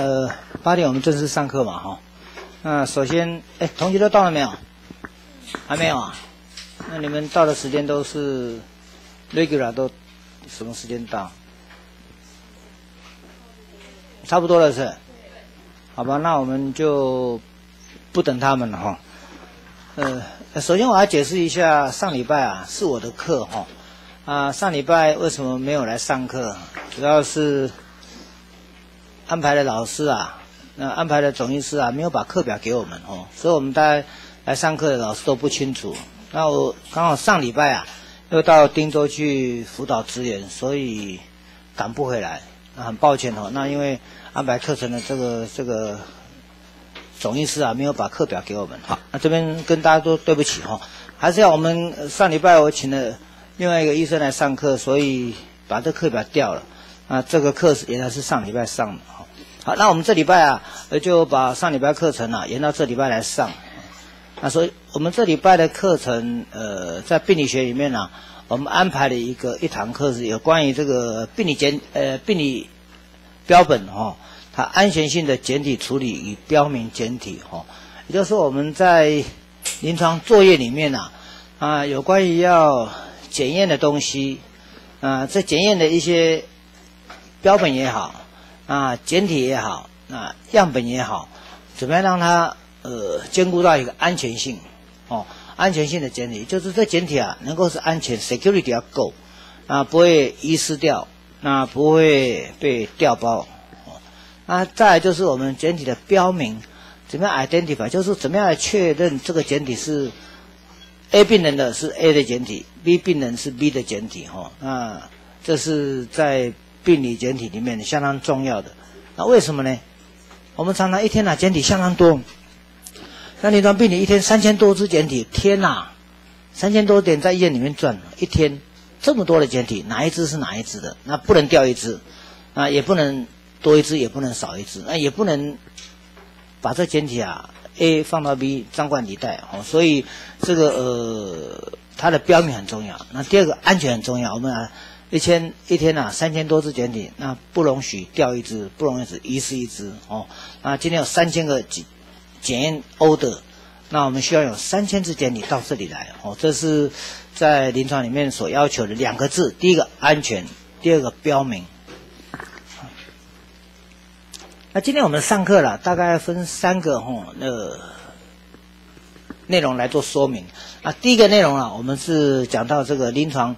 呃，八点我们正式上课嘛，哈。那首先，哎，同学都到了没有？还没有啊？那你们到的时间都是 regular 都什么时间到？差不多了是？好吧，那我们就不等他们了哈。呃，首先我要解释一下，上礼拜啊是我的课哈。啊，上礼拜为什么没有来上课？主要是。安排的老师啊，那安排的总医师啊，没有把课表给我们哦，所以我们大家来上课的老师都不清楚。那我刚好上礼拜啊，又到汀州去辅导支援，所以赶不回来，那很抱歉哦。那因为安排课程的这个这个总医师啊，没有把课表给我们，好，那这边跟大家说对不起哈，还是要我们上礼拜我请了另外一个医生来上课，所以把这课表调了。啊，这个课是原来是上礼拜上的。好，那我们这礼拜啊，呃，就把上礼拜课程啊延到这礼拜来上。那所以我们这礼拜的课程，呃，在病理学里面呢，我们安排了一个一堂课是有关于这个病理检呃病理标本哈，它安全性的检体处理与标明检体哈。也就是，我们在临床作业里面呢，啊，有关于要检验的东西，啊，这检验的一些标本也好。啊，简体也好，啊，样本也好，怎么样让它呃兼顾到一个安全性？哦，安全性的简体，就是这简体啊，能够是安全，security 要够，啊，不会遗失掉，那不会被调包。那再就是我们简体的标明，怎么样 identify？就是怎么样来确认这个简体是 A 病人的是 A 的简体，B 病人是 B 的简体，哈，那这是在。病理简体里面相当重要的，那为什么呢？我们常常一天拿简体相当多，那临床病理一天三千多支简体，天哪，三千多点在医院里面转，一天这么多的简体，哪一只是哪一只的？那不能掉一支，啊，也不能多一支，也不能少一支，那也不能把这简体啊 A 放到 B 张冠李戴哦，所以这个呃它的标明很重要。那第二个安全很重要，我们啊。一千一天呐，三千多只简体，那不容许掉一只，不容许遗失一只哦。那今天有三千个检检验 order，那我们需要有三千只简体到这里来哦。这是在临床里面所要求的两个字：第一个安全，第二个标明。那今天我们上课了，大概分三个哈那内容来做说明。啊，第一个内容啊，我们是讲到这个临床。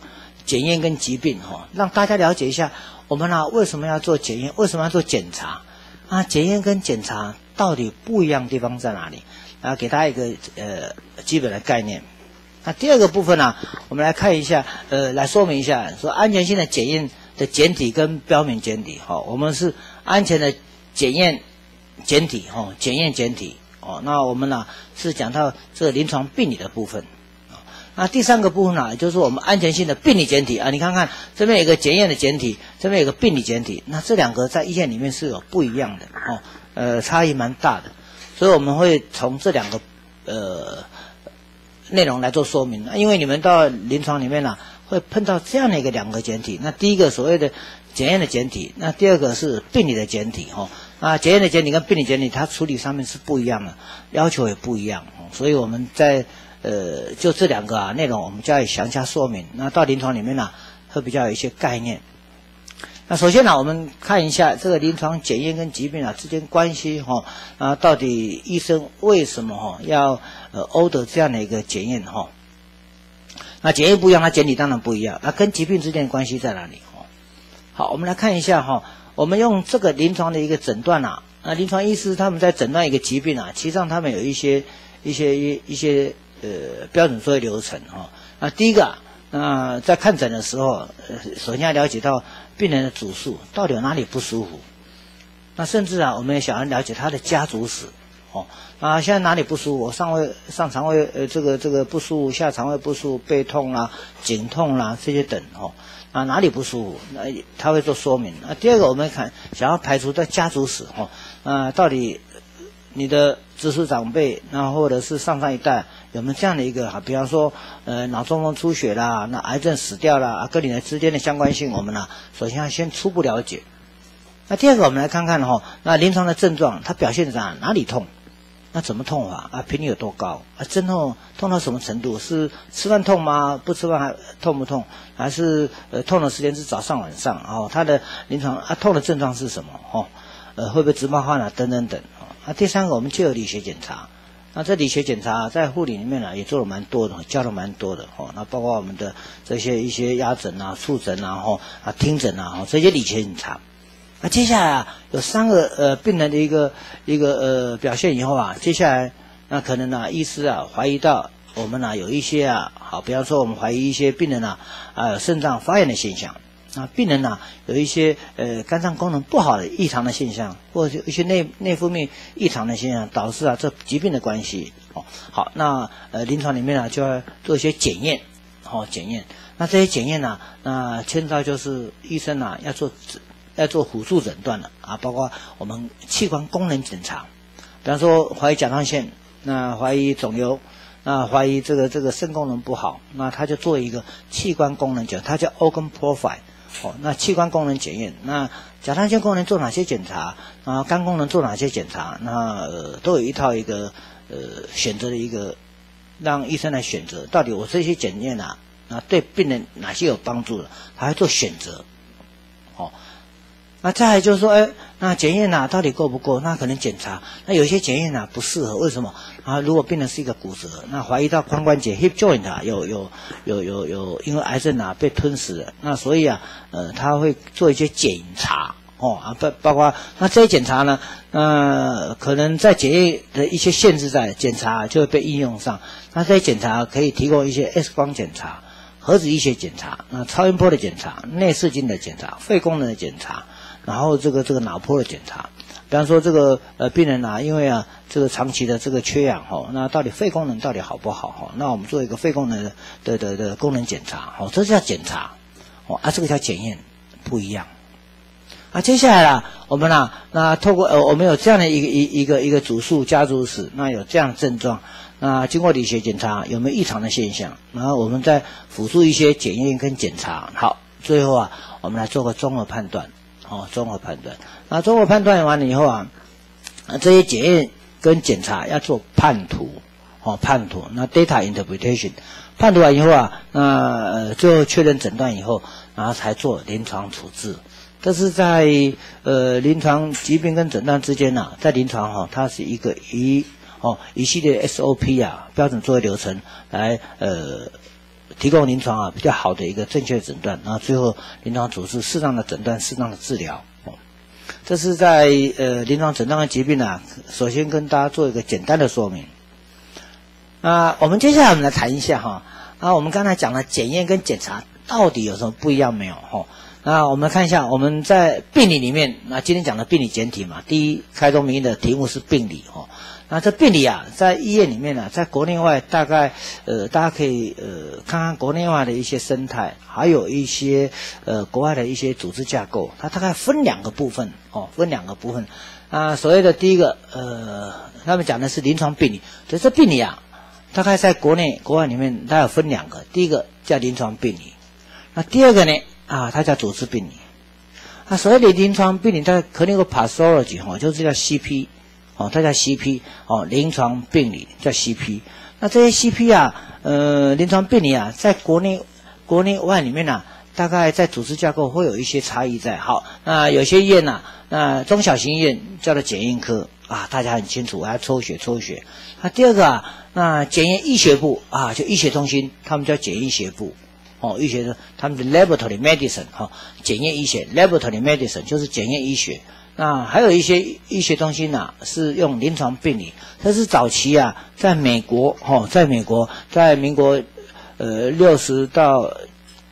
检验跟疾病哈，让大家了解一下，我们呢为什么要做检验？为什么要做检查？啊，检验跟检查到底不一样地方在哪里？啊，给大家一个呃基本的概念。那第二个部分呢，我们来看一下，呃，来说明一下，说安全性的检验的简体跟标明简体哈，我们是安全的检验简体哈，检验简体哦。那我们呢是讲到这个临床病理的部分。那第三个部分呢，就是我们安全性的病理检体啊，你看看这边有个检验的检体，这边有个病理检体，那这两个在医院里面是有不一样的哦，呃，差异蛮大的，所以我们会从这两个呃内容来做说明。因为你们到临床里面呢，会碰到这样的一个两个检体，那第一个所谓的检验的检体，那第二个是病理的检体哈。啊，检验的检体跟病理检体，它处理上面是不一样的，要求也不一样，所以我们在。呃，就这两个啊内容，我们加以详加说明。那到临床里面呢，会比较有一些概念。那首先呢，我们看一下这个临床检验跟疾病啊之间关系哈啊，到底医生为什么哈要呃 order 这样的一个检验哈？那检验不一样，它检体当然不一样。那跟疾病之间的关系在哪里？哈，好，我们来看一下哈，我们用这个临床的一个诊断啊，那临床医师他们在诊断一个疾病啊，其实上他们有一些一些一一些。呃，标准作业流程哈。那第一个，那在看诊的时候，首先要了解到病人的主诉到底有哪里不舒服。那甚至啊，我们也想要了解他的家族史哦。啊，现在哪里不舒服？上胃、上肠胃呃，这个这个不舒服，下肠胃不舒服，背痛啦、颈痛啦这些等哦。啊，哪里不舒服？那他会做说明。那第二个，我们看想要排除在家族史哦。啊，到底你的直属长辈，那或者是上上一代。有没有这样的一个哈？比方说，呃，脑中风出血啦，那癌症死掉了，跟你的之间的相关性，我们呢，首先要先初步了解。那第二个，我们来看看哈，那临床的症状，它表现在哪里痛？那怎么痛啊啊？频率有多高啊？真痛痛到什么程度？是吃饭痛吗？不吃饭还痛不痛？还是呃痛的时间是早上晚上？哦，它的临床啊痛的症状是什么？哦，呃会不会直冒汗啊？等等等。啊，第三个我们就有理学检查。那这理学检查在护理里面呢也做了蛮多的，教了蛮多的。哦，那包括我们的这些一些压诊啊、触诊啊、吼啊听诊啊，这些理学检查。那接下来啊，有三个呃病人的一个一个呃表现以后啊，接下来那可能呢，医师啊怀疑到我们呢有一些啊，好，比方说我们怀疑一些病人呢啊有肾脏发炎的现象，啊病人呐有一些呃肝脏功能不好的异常的现象，或者一些内内分泌异常的现象，导致啊这疾病的关系哦，好，那呃临床里面呢就要做一些检验，好检验，那这些检验呢，那牵到就是医生啊要做。要做辅助诊断了啊，包括我们器官功能检查，比方说怀疑甲状腺，那怀疑肿瘤，那怀疑这个这个肾功能不好，那他就做一个器官功能检查，它叫 organ profile，哦，那器官功能检验，那甲状腺功能做哪些检查，啊，肝功能做哪些检查，那都有一套一个呃选择的一个让医生来选择，到底我这些检验啊，啊对病人哪些有帮助的，他会做选择，哦。那再就是说，哎，那检验呐到底够不够？那可能检查，那有些检验呐不适合，为什么？啊，如果病人是一个骨折，那怀疑到髋关节 hip joint 有有有有有因为癌症啊被吞噬了，那所以啊，呃，他会做一些检查，哦啊，包包括那这些检查呢，呃，可能在检验的一些限制在检查就会被应用上，那这些检查可以提供一些 X 光检查、核子医学检查、那超音波的检查、内视镜的检查、肺功能的检查。然后这个这个脑波的检查，比方说这个呃病人啊，因为啊这个长期的这个缺氧哈，那到底肺功能到底好不好哈？那我们做一个肺功能的的的的功能检查，哦，这叫检查，哦啊这个叫检验，不一样。啊，接下来啦，我们呢那透过呃我们有这样的一个一一个一个主诉家族史，那有这样的症状，那经过理学检查有没有异常的现象？然后我们再辅助一些检验跟检查，好，最后啊我们来做个综合判断。哦，综合判断。那综合判断完了以后啊，这些检验跟检查要做判图，哦，判图。那 data interpretation，判图完以后啊，那呃最后确认诊断以后，然后才做临床处置。这是在呃临床疾病跟诊断之间呢，在临床哈，它是一个一哦一系列 SOP 啊标准作业流程来呃。提供临床啊比较好的一个正确诊断，然后最后临床主治适当的诊断、适当的治疗。哦，这是在呃临床诊断的疾病呢，首先跟大家做一个简单的说明。啊，我们接下来我们来谈一下哈，啊，我们刚才讲了检验跟检查到底有什么不一样没有？哈，那我们看一下我们在病理里面，那今天讲的病理简体嘛，第一开宗明义的题目是病理，哈。那这病理啊，在医院里面呢，在国内外大概呃，大家可以呃看看国内外的一些生态，还有一些呃国外的一些组织架构，它大概分两个部分哦，分两个部分啊。所谓的第一个呃，他们讲的是临床病理，所以这病理啊，大概在国内国外里面，它有分两个，第一个叫临床病理，那第二个呢啊，它叫组织病理。啊所谓的临床病理，它可能有个 pathology 哈，就是叫 CP。哦，它叫 CP 哦，临床病理叫 CP。那这些 CP 啊，呃，临床病理啊，在国内、国内外里面呢，大概在组织架构会有一些差异在。好，那有些医院呢，那中小型医院叫做检验科啊，大家很清楚，我要抽血抽血。那第二个啊，那检验医学部啊，就医学中心，他们叫检验学部。哦，医学的他们的 laboratory medicine 哈，检验医学 laboratory medicine 就是检验医学。那还有一些医学中心呐，是用临床病理。但是早期啊，在美国，哈，在美国，在民国，呃，六十到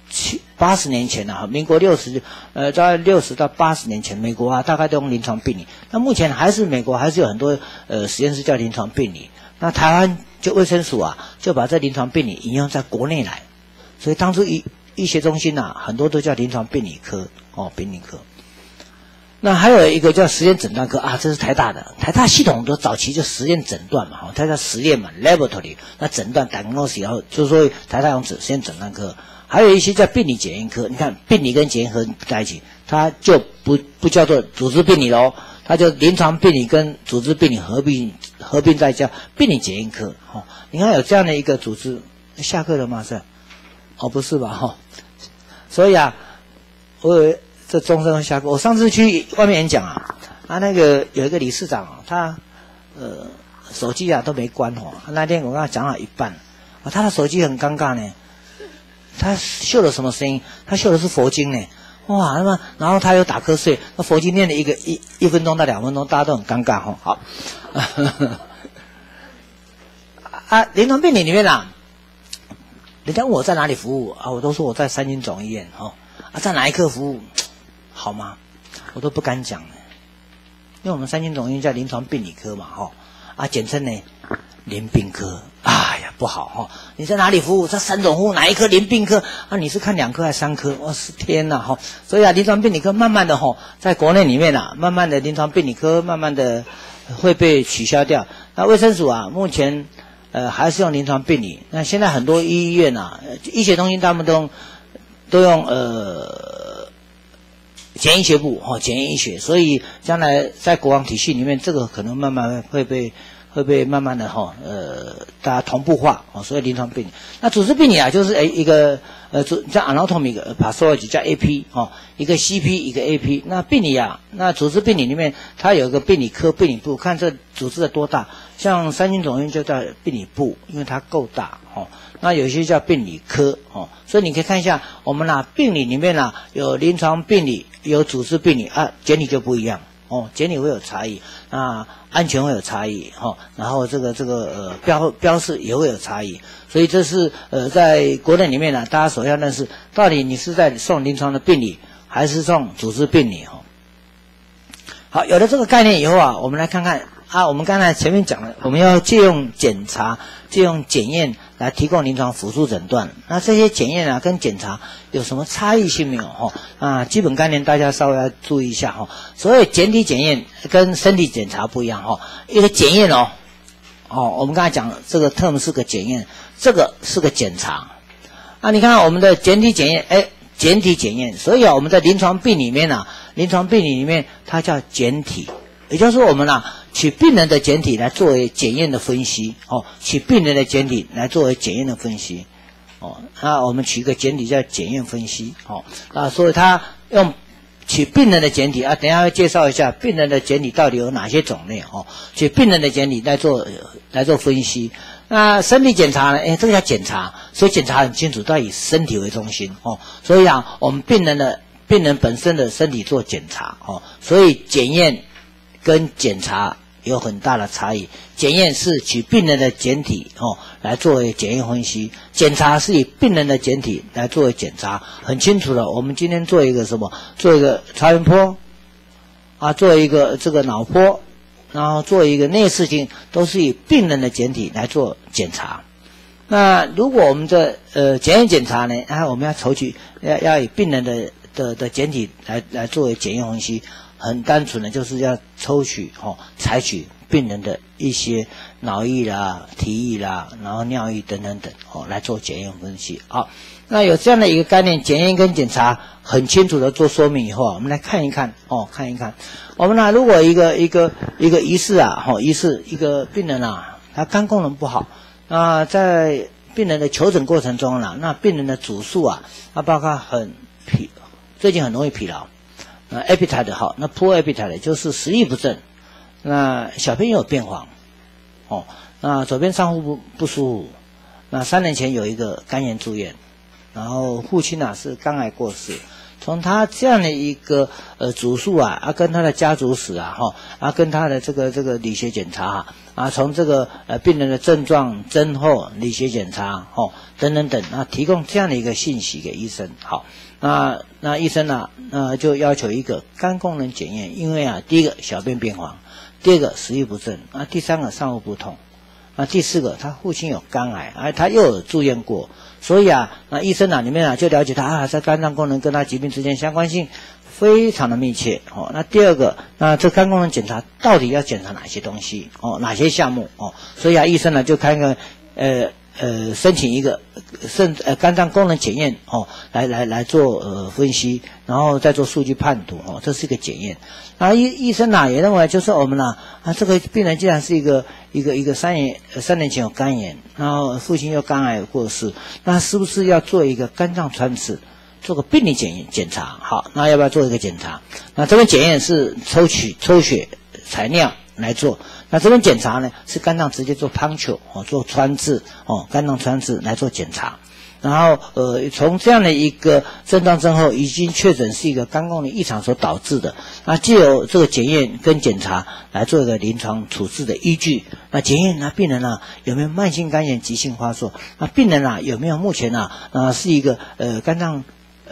七八十年前呐，民国六十，呃，在六十到八十年前，美国啊，大概都用临床病理。那目前还是美国还是有很多呃实验室叫临床病理。那台湾就卫生署啊，就把这临床病理引用在国内来，所以当初医医学中心呐，很多都叫临床病理科，哦，病理科。那还有一个叫实验诊断科啊，这是台大的，台大系统都早期就实验诊断嘛，它叫实验嘛，laboratory。那诊断 diagnosis，然后就是说台大用实验诊断科，还有一些叫病理检验科，你看病理跟检验科在一起，它就不不叫做组织病理喽，它就临床病理跟组织病理合并合并在叫病理检验科。哦，你看有这样的一个组织，下课了吗？是？哦，不是吧？哈，所以啊，我以为这终身会下课。我上次去外面演讲啊，啊，那个有一个理事长，他呃手机啊都没关哦。那天我跟他讲了一半，啊，他的手机很尴尬呢。他秀了什么声音？他秀的是佛经呢，哇，那么然后他又打瞌睡，那佛经念了一个一一分钟到两分钟，大家都很尴尬哈。好，啊，临床病理里面啊，人家问我在哪里服务啊，我都说我在三军总医院哦，啊，在哪一科服务好吗？我都不敢讲了因为我们三军总医院叫临床病理科嘛哈，啊，简称呢临病科。哎呀，不好哈！你在哪里服务？在三种服务哪一科？临病科啊？你是看两科还是三科？我是天呐哈！所以啊，临床病理科慢慢的哈，在国内里面啊，慢慢的临床病理科慢慢的会被取消掉。那卫生署啊，目前呃还是用临床病理。那现在很多医院啊，医学中心他们都都用呃检验学部哈，检验医学。所以将来在国王体系里面，这个可能慢慢会被。会被慢慢的哈，呃，大家同步化哦？所以临床病理，那组织病理啊，就是诶一个呃，叫 anatomy pathology 叫 AP 哦，一个 CP 一个 AP。那病理啊，那组织病理里面它有一个病理科、病理部，看这组织的多大。像三军总院就叫病理部，因为它够大哦。那有些叫病理科哦，所以你可以看一下，我们呐病理里面呐有临床病理，有组织病理啊，检体就不一样哦，检体会有差异啊。安全会有差异，哈，然后这个这个呃标标示也会有差异，所以这是呃在国内里面呢，大家首先要认识到底你是在送临床的病理，还是送组织病理，哈。好，有了这个概念以后啊，我们来看看啊，我们刚才前面讲了，我们要借用检查，借用检验。来提供临床辅助诊断，那这些检验啊跟检查有什么差异性没有？哈啊，基本概念大家稍微要注意一下哈。所以简体检验跟身体检查不一样哈。一个检验哦，哦，我们刚才讲这个 term 是个检验，这个是个检查。啊，你看我们的简体检验，哎，简体检验，所以啊，我们在临床病里面呢，临床病理里面它叫简体，也就是说我们呢。取病人的简体来作为检验的分析，哦，取病人的简体来作为检验的分析，哦，那我们取一个简体叫检验分析，哦，啊，所以他用取病人的简体啊，等下会介绍一下病人的简体到底有哪些种类，哦，取病人的简体来做来做分析。那身体检查呢？哎，这个叫检查，所以检查很清楚，都要以身体为中心，哦，所以啊，我们病人的病人本身的身体做检查，哦，所以检验。跟检查有很大的差异。检验是取病人的简体哦来作为检验分析，检查是以病人的简体来作为检查。很清楚的，我们今天做一个什么？做一个超音波啊，做一个这个脑波，然后做一个内视镜，都是以病人的简体来做检查。那如果我们的呃检验检查呢？啊，我们要抽取要要以病人的的的简体来来作为检验分析。很单纯的，就是要抽取哦，采取病人的一些脑液啦、体液啦，然后尿液等等等哦，来做检验分析。好，那有这样的一个概念，检验跟检查很清楚的做说明以后啊，我们来看一看哦，看一看。我们呢，如果一个一个一个疑似啊，哈，疑似一个病人啊，他肝功能不好，那在病人的求诊过程中呢，那病人的主诉啊，他包括很疲，最近很容易疲劳。那 appetite 好，那 poor appetite 就是食欲不振，那小便有变黄，哦，那左边上腹不不舒服，那三年前有一个肝炎住院，然后父亲呢是肝癌过世，从他这样的一个呃主诉啊，啊跟他的家族史啊哈，啊跟他的这个这个理学检查啊，从这个呃病人的症状、症候、理学检查哦等等等啊，提供这样的一个信息给医生好。那那医生呢？那就要求一个肝功能检验，因为啊，第一个小便变黄，第二个食欲不振，啊，第三个上腹不痛，啊，第四个他父亲有肝癌，而他又有住院过，所以啊，那医生啊里面啊就了解他啊，在肝脏功能跟他疾病之间相关性非常的密切哦。那第二个，那这肝功能检查到底要检查哪些东西哦？哪些项目哦？所以啊，医生呢就开个呃。呃申请一个肾呃肝脏功能检验哦，来来来做呃分析，然后再做数据判读哦，这是一个检验。那医医生呢也认为就是我们呢啊这个病人既然是一个一个一个三年三年前有肝炎，然后父亲又肝癌过世，那是不是要做一个肝脏穿刺，做个病理检验检查？好，那要不要做一个检查？那这个检验是抽取抽血采尿来做。那这边检查呢，是肝脏直接做 puncture 哦，做穿刺哦，肝脏穿刺来做检查。然后呃，从这样的一个症状之后，已经确诊是一个肝功能异常所导致的。那借由这个检验跟检查来做一个临床处置的依据。那检验那病人呢有没有慢性肝炎急性发作？那病人啊有没有目前啊啊是一个呃肝脏。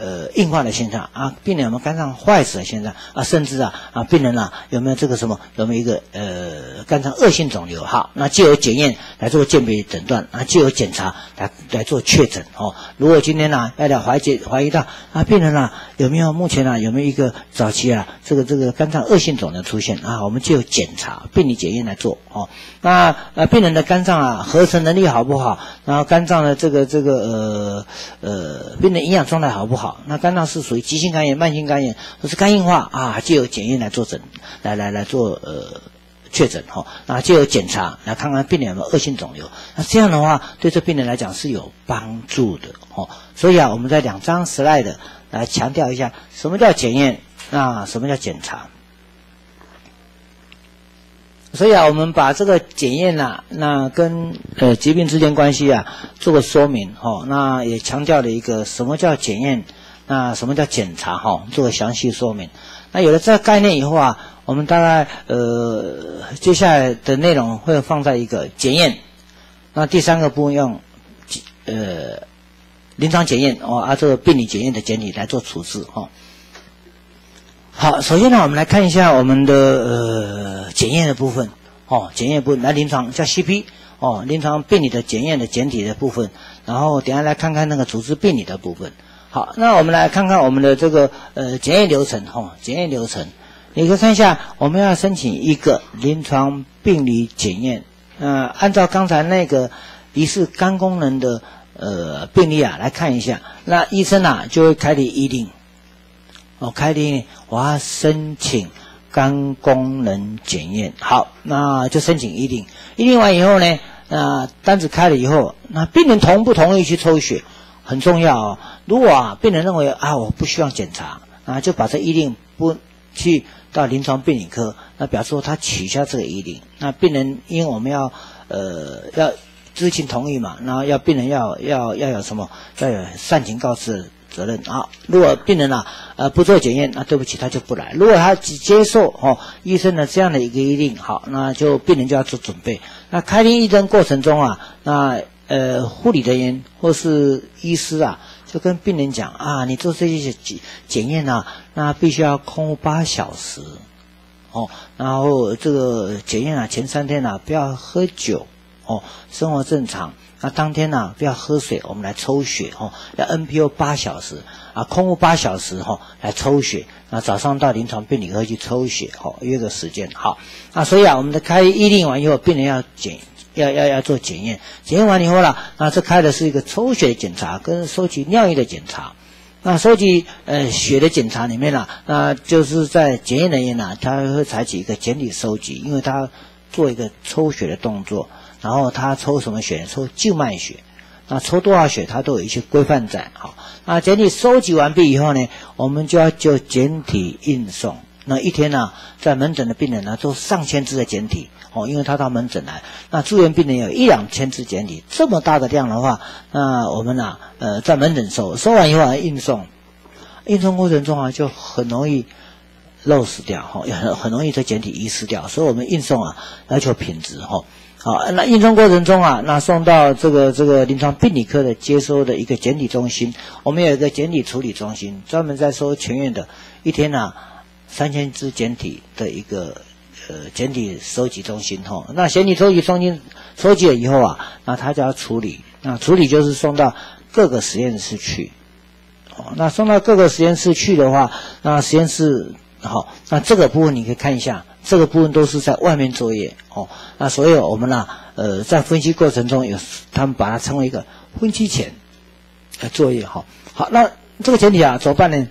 呃，硬化的现象啊，病人有没有肝脏坏死的现象啊？甚至啊啊，病人啊有没有这个什么有没有一个呃肝脏恶性肿瘤？好，那就有检验来做鉴别诊断啊，就有检查来来做确诊哦。如果今天呢要了怀疑怀疑到啊病人啊有没有目前啊有没有一个早期啊这个这个肝脏恶性肿瘤出现啊，我们就有检查病理检验来做哦。那呃病人的肝脏啊合成能力好不好？然后肝脏的这个这个呃呃病人营养状态好不好？那肝脏是属于急性肝炎、慢性肝炎，或是肝硬化啊，就有检验来做诊，来来来做呃确诊哈，那就有检查来看看病人有没有恶性肿瘤，那这样的话对这病人来讲是有帮助的哦。所以啊，我们在两张 slide 来强调一下，什么叫检验，那什么叫检查。所以啊，我们把这个检验呐，那跟呃疾病之间关系啊做个说明哦。那也强调了一个什么叫检验，那什么叫检查哈，做个详细说明。那有了这个概念以后啊，我们大概呃接下来的内容会放在一个检验。那第三个部分用呃临床检验哦，啊这个病理检验的检体来做处置哈。好，首先呢，我们来看一下我们的呃检验的部分。哦，检验部分来临床叫 CP 哦，临床病理的检验的简体的部分，然后等下来看看那个组织病理的部分。好，那我们来看看我们的这个呃检验流程。哈，检验流程，你可以看一下，我们要申请一个临床病理检验，呃，按照刚才那个疑似肝功能的呃病例啊来看一下，那医生啊就会开立医令。哦，开庭，我要申请肝功能检验。好，那就申请一定，一定完以后呢，那单子开了以后，那病人同不同意去抽血，很重要哦。如果啊，病人认为啊，我不需要检查，那就把这一定不去到临床病理科，那表示说他取消这个一定。那病人因为我们要呃要知情同意嘛，然后要病人要要要有什么，要有善情告知。责任啊！如果病人啊，呃，不做检验，那对不起，他就不来。如果他只接受哦医生的这样的一个规定，好，那就病人就要做准备。那开庭医诊过程中啊，那呃护理人员或是医师啊，就跟病人讲啊，你做这些检检验啊，那必须要空八小时，哦，然后这个检验啊，前三天啊不要喝酒，哦，生活正常。那当天呢，不要喝水，我们来抽血哦，要 NPO 八小时啊，空腹八小时哈，来抽血。那早上到临床病理科去抽血，哦，约个时间好。那所以啊，我们的开医令完以后，病人要检，要要要做检验，检验完以后了，那这开的是一个抽血检查跟收集尿液的检查。那收集呃血的检查里面呢，那就是在检验人员呢，他会采取一个简体收集，因为他做一个抽血的动作。然后他抽什么血？抽静脉血。那抽多少血？他都有一些规范在。好，那简体收集完毕以后呢，我们就要就简体运送。那一天呢，在门诊的病人呢，做上千支的简体。哦，因为他到门诊来，那住院病人有一两千支简体，这么大的量的话，那我们呢，呃，在门诊收，收完以后运送，运送过程中啊，就很容易漏失掉，哈，也很很容易这简体遗失掉。所以我们运送啊，要求品质，哈。好，那运送过程中啊，那送到这个这个临床病理科的接收的一个检体中心，我们有一个检体处理中心，专门在收全院的，一天呢三千支检体的一个呃检体收集中心哈。那检体收集中心收集了以后啊，那他就要处理，那处理就是送到各个实验室去。哦，那送到各个实验室去的话，那实验室好，那这个部分你可以看一下。这个部分都是在外面作业哦。那所以我们呢，呃，在分析过程中有他们把它称为一个分析前的作业哈。好，那这个前提啊，怎么办呢？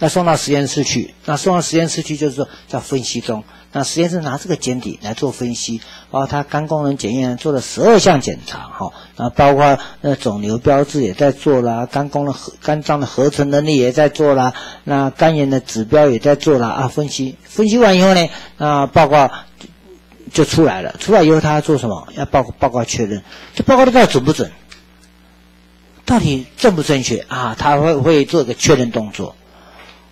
要送到实验室去，那送到实验室去就是说在分析中。那实验室拿这个简体来做分析，包括他肝功能检验做了十二项检查，哈，那包括那肿瘤标志也在做了，肝功能合肝脏的合成能力也在做了，那肝炎的指标也在做了啊，分析分析完以后呢，那报告就出来了，出来以后他要做什么？要报报告确认，这报告到底准不准？到底正不正确啊？他会会做一个确认动作。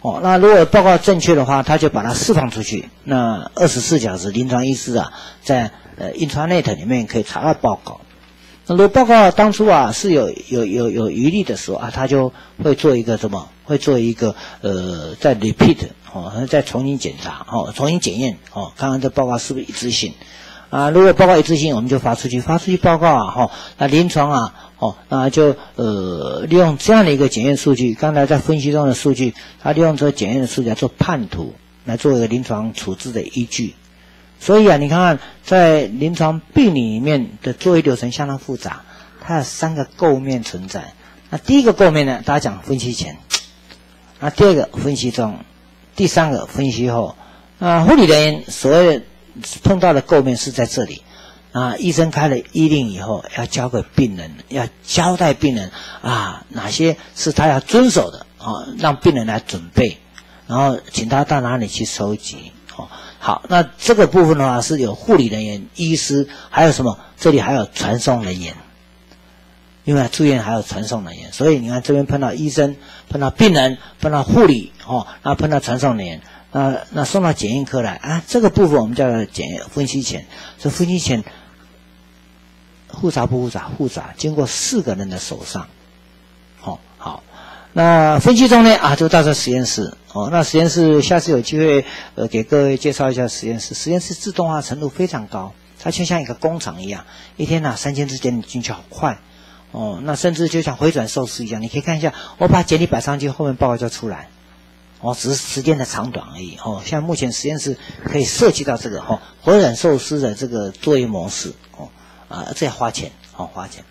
哦，那如果报告正确的话，他就把它释放出去。那二十四小时临床医师啊，在呃 Intranet 里面可以查到报告。那如果报告当初啊是有有有有余力的时候啊，他就会做一个什么？会做一个呃再 repeat 哦，再重新检查哦，重新检验哦，看看这报告是不是一致性。啊，如果报告一致性，我们就发出去，发出去报告啊，哈，那临床啊，哦，那就呃利用这样的一个检验数据，刚才在分析中的数据，它利用这个检验的数据来做判图，来做一个临床处置的依据。所以啊，你看看在临床病理里面的作业流程相当复杂，它有三个构面存在。那第一个构面呢，大家讲分析前，那第二个分析中，第三个分析后。啊，护理人员所谓。碰到的构面是在这里，啊，医生开了医令以后，要交给病人，要交代病人啊，哪些是他要遵守的啊，让病人来准备，然后请他到哪里去收集，哦，好，那这个部分的话是有护理人员、医师，还有什么？这里还有传送人员，因为住院还有传送人员，所以你看这边碰到医生，碰到病人，碰到护理，哦，然后碰到传送人员。那那送到检验科来啊，这个部分我们叫做检验分析前，这分析前复杂不复杂？复杂，经过四个人的手上，哦好，那分析中呢啊，就到这实验室哦，那实验室下次有机会呃给各位介绍一下实验室，实验室自动化程度非常高，它就像一个工厂一样，一天呐三千支检体进去好快哦，那甚至就像回转寿司一样，你可以看一下，我把简历摆上去，后面报告就出来。哦，只是时间的长短而已。哦，像目前实验室可以涉及到这个哦，回转寿司的这个作业模式。哦，啊，这要花钱，哦，花钱。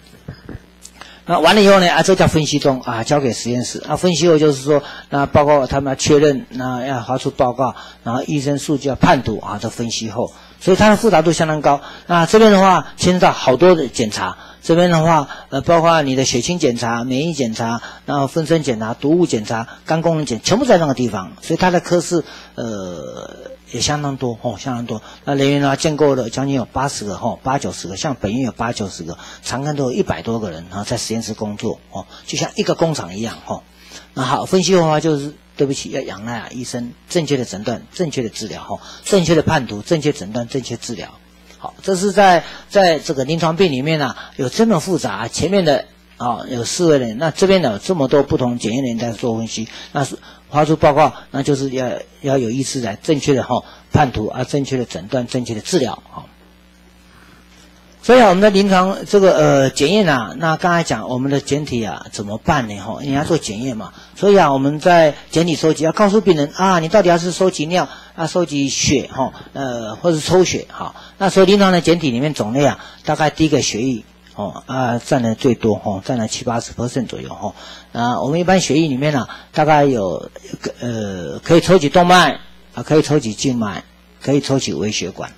那完了以后呢？啊，这叫分析中啊，交给实验室。啊，分析后就是说，那报告他们要确认，那要发出报告，然后医生数据要判读啊，这分析后，所以它的复杂度相当高。那这边的话，牵涉到好多的检查。这边的话，呃，包括你的血清检查、免疫检查，然后分身检查、毒物检查、肝功能检，全部在那个地方，所以它的科室，呃，也相当多哦，相当多。那人员呢，建构了将近有八十个哦，八九十个，像本院有八九十个，常看都有一百多个人啊，在实验室工作哦，就像一个工厂一样哦。那好，分析的话就是，对不起，要仰赖啊医生正确的诊断、正确的治疗哈，正确的判读、正确诊断、正确治疗。好，这是在在这个临床病里面呢，有这么复杂。前面的啊有四位人，那这边呢这么多不同检验人在做分析，那是发出报告，那就是要要有意识来正确的哈判图啊，正确的诊断，正确的治疗啊。所以啊，我们的临床这个呃检验啊，那刚才讲我们的检体啊怎么办呢？哈，你要做检验嘛。所以啊，我们在检体收集要告诉病人啊，你到底要是收集尿啊，收集血哈，呃，或者抽血哈。那所以临床的检体里面种类啊，大概第一个血液哦啊占了最多哈，占了七八十 percent 左右哈。啊，我们一般血液里面呢，大概有呃可以抽取动脉啊，可以抽取静脉，可以抽取微血管。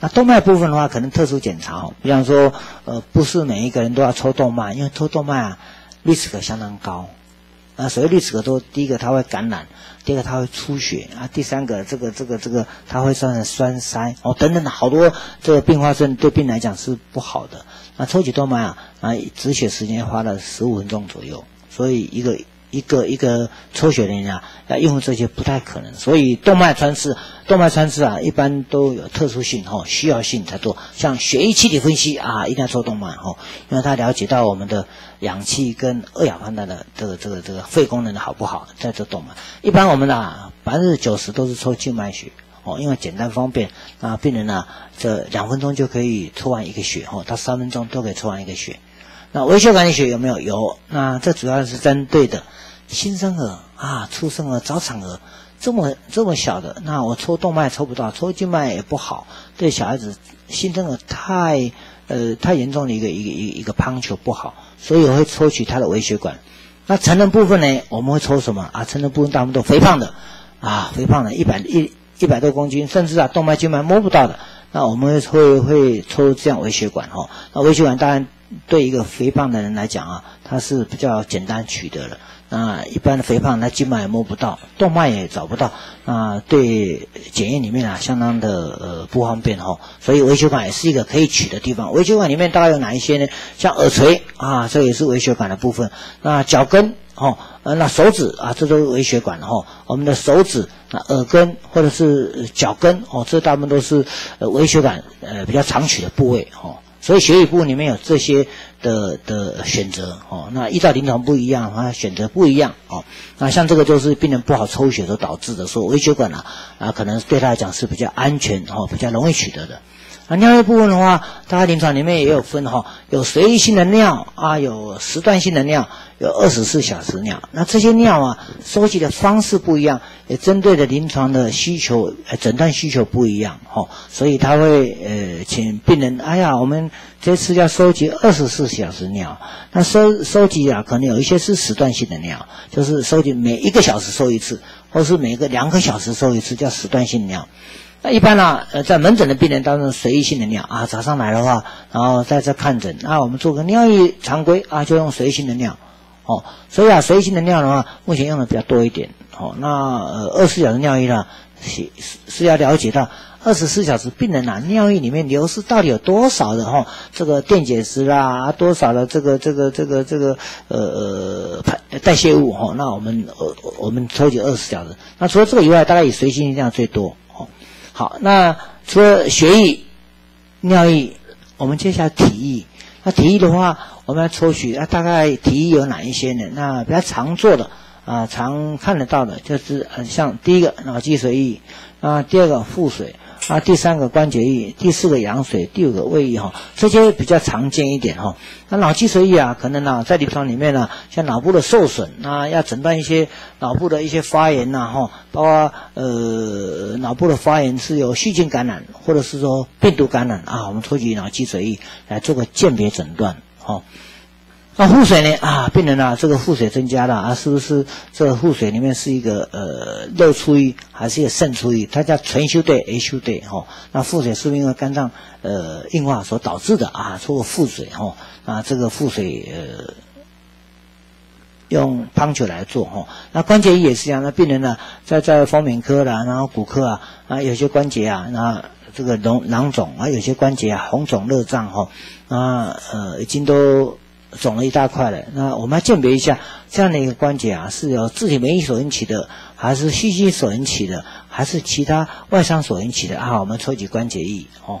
那动脉部分的话，可能特殊检查哦，比方说，呃，不是每一个人都要抽动脉，因为抽动脉啊，risk 相当高。啊，所谓 risk 都，第一个它会感染，第二个它会出血，啊，第三个这个这个这个它会造成栓塞，哦，等等的好多这个并发症对病来讲是不好的。那抽取动脉啊，啊，止血时间花了十五分钟左右，所以一个。一个一个抽血的人啊，要应付这些不太可能，所以动脉穿刺，动脉穿刺啊，一般都有特殊性哈，需要性才做。像血液气体分析啊，一定要抽动脉哈，因为他了解到我们的氧气跟二氧化碳的这个这个这个肺功能的好不好，在这动脉。一般我们啊，百分之九十都是抽静脉血哦，因为简单方便。那病人呢，这两分钟就可以抽完一个血哦，他三分钟都可以抽完一个血。那微血管的血有没有？有。那这主要是针对的。新生儿啊，出生儿、早产儿，这么这么小的，那我抽动脉抽不到，抽静脉也不好，对小孩子新生儿太呃太严重的一个一个一个一个乓球不好，所以我会抽取他的微血管。那成人部分呢，我们会抽什么啊？成人部分大部分都肥胖的啊，肥胖的，一百一一百多公斤，甚至啊动脉静脉摸不到的，那我们会会抽这样微血管哈。那微血管当然对一个肥胖的人来讲啊，它是比较简单取得的。那一般的肥胖，那静脉也摸不到，动脉也找不到，那对检验里面啊，相当的呃不方便哈。所以微血管也是一个可以取的地方。微血管里面大概有哪一些呢？像耳垂啊，这也是微血管的部分。那脚跟哦，呃，那手指啊，这都是微血管哈。我们的手指、那耳根或者是脚跟哦，这大部分都是呃微血管呃比较常取的部位哈。所以血液部里面有这些的的选择哦，那依照临床不一样啊，选择不一样哦。那像这个就是病人不好抽血所导致的，说微血管啊啊，可能对他来讲是比较安全哦，比较容易取得的。啊，尿液部分的话，大概临床里面也有分哈，有随意性的尿啊，有时段性的尿，有二十四小时尿。那这些尿啊，收集的方式不一样，也针对的临床的需求、诊断需求不一样哈，所以他会呃请病人，哎呀，我们这次要收集二十四小时尿，那收收集啊，可能有一些是时段性的尿，就是收集每一个小时收一次，或是每个两个小时收一次，叫时段性尿。那一般呢，呃，在门诊的病人当中，随意性的尿啊，早上来的话，然后在这看诊，那我们做个尿液常规啊，就用随意性的尿，哦，所以啊，随意性的尿的话，目前用的比较多一点，哦，那呃，二十四小时尿液呢，是是要了解到二十四小时病人啊，尿液里面流失到底有多少的哈，这个电解质啦，多少的这个这个这个这个呃排代谢物哈，那我们呃我们抽取二十四小时，那除了这个以外，大概以随性性尿最多。好，那除了血液、尿液，我们接下来体液。那体液的话，我们要抽取，那大概体液有哪一些呢？那比较常做的啊，常看得到的，就是呃，像第一个脑积水液，啊，第二个腹水。啊，第三个关节液，第四个羊水，第五个胃液哈，这些比较常见一点哈。那脑积水液啊，可能呢在临床里面呢，像脑部的受损啊，要诊断一些脑部的一些发炎呐哈，包括呃脑部的发炎是有细菌感染或者是说病毒感染啊，我们抽取脑积水液来做个鉴别诊断哈。那腹水呢？啊，病人啊，这个腹水增加了啊，是不是这个腹水里面是一个呃漏出液还是一个渗出液？它叫全修对 A 修对哈。那腹水是不是因为肝脏呃硬化所导致的啊？出个腹水哈。啊，这个腹水呃用汤球来做哈。那关节也是一样，那病人呢在在方面科啦，然后骨科啊啊有些关节啊那这个脓囊肿啊有些关节啊红肿热胀哈啊呃已经都。肿了一大块了，那我们要鉴别一下这样的一个关节啊，是由自体免疫所引起的，还是细菌所引起的，还是其他外伤所引起的啊？我们抽取关节液哦。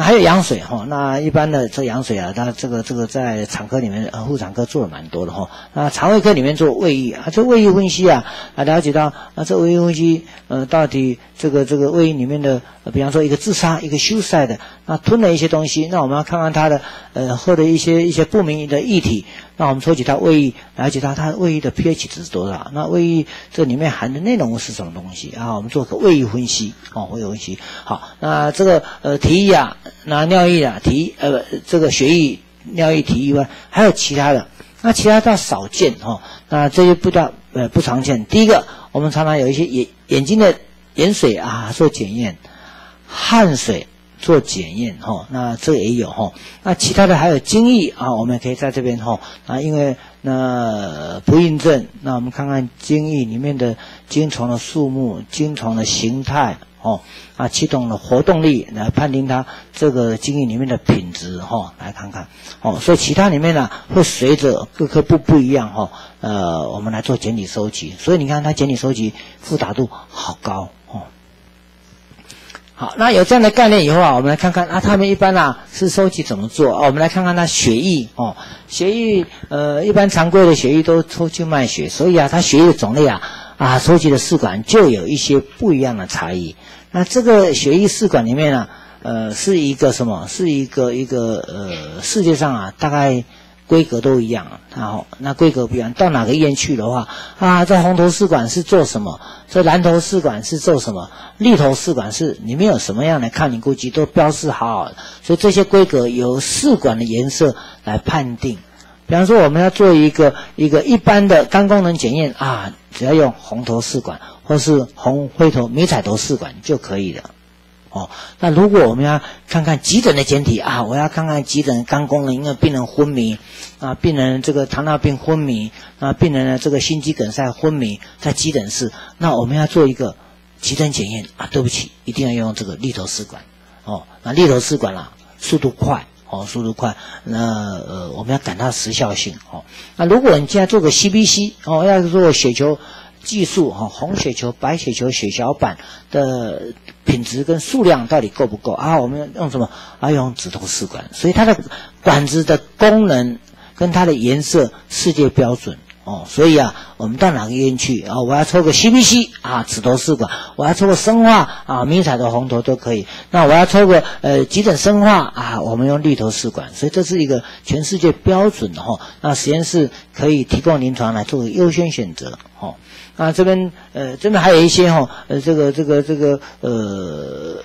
还有羊水哈，那一般的这羊水啊，那这个这个在产科里面呃妇产科做的蛮多的哈。那肠胃科里面做胃液啊，这胃液分析啊，啊了解到啊这胃液分析呃到底这个这个胃液里面的，呃比方说一个自杀一个休赛的，那吞了一些东西，那我们要看看它的呃或者一些一些不明的液体，那我们抽取它胃液，了解到它胃液的 pH 值是多少，那胃液这里面含的内容是什么东西啊？我们做个胃液分析哦，胃液分析好，那这个呃体液啊。那尿液啊，体呃这个血液、尿液、体液外，还有其他的。那其他倒少见哈。那这些不叫呃不常见。第一个，我们常常有一些眼眼睛的盐水啊做检验，汗水做检验哈。那这也有哈。那其他的还有精液啊，我们可以在这边哈。啊，因为那不孕症，那我们看看精液里面的精虫的数目、精虫的形态。哦，啊，启动了活动力来判定它这个精液里面的品质，哈，来看看，哦，所以其他里面呢会随着各科不不一样，哈，呃，我们来做简体收集，所以你看它简体收集复杂度好高，好，那有这样的概念以后啊，我们来看看啊，他们一般啊是收集怎么做啊？我们来看看他血液，哦，血液，呃，一般常规的血液都抽静脉血，所以啊，它血液种类啊。啊，收集的试管就有一些不一样的差异。那这个血液试管里面呢，呃，是一个什么？是一个一个呃，世界上啊，大概规格都一样啊，好，那规格不一样。到哪个医院去的话，啊，这红头试管是做什么？这蓝头试管是做什么？绿头试管是里面有什么样的抗凝固剂都标示好好，所以这些规格由试管的颜色来判定。比方说，我们要做一个一个一般的肝功能检验啊，只要用红头试管或是红灰头迷彩头试管就可以了。哦，那如果我们要看看急诊的简体啊，我要看看急诊肝功能，因为病人昏迷啊，病人这个糖尿病昏迷啊，病人呢这个心肌梗塞昏迷在急诊室，那我们要做一个急诊检验啊，对不起，一定要用这个立头试管哦，那立头试管啦，速度快哦，速度快，那呃我们要感到时效性哦，那如果你现在做个 CBC 哦，要做血球。技术哈，红血球、白血球血小板的品质跟数量到底够不够啊？我们用什么？啊，用指头试管，所以它的管子的功能跟它的颜色世界标准哦。所以啊，我们到哪个医院去啊？我要抽个 CBC 啊，指头试管；我要抽个生化啊，迷彩的红头都可以。那我要抽个呃急诊生化啊，我们用绿头试管。所以这是一个全世界标准的哈。那实验室可以提供临床来做优先选择哦。啊，这边呃，这边还有一些哈，呃，这个这个这个呃，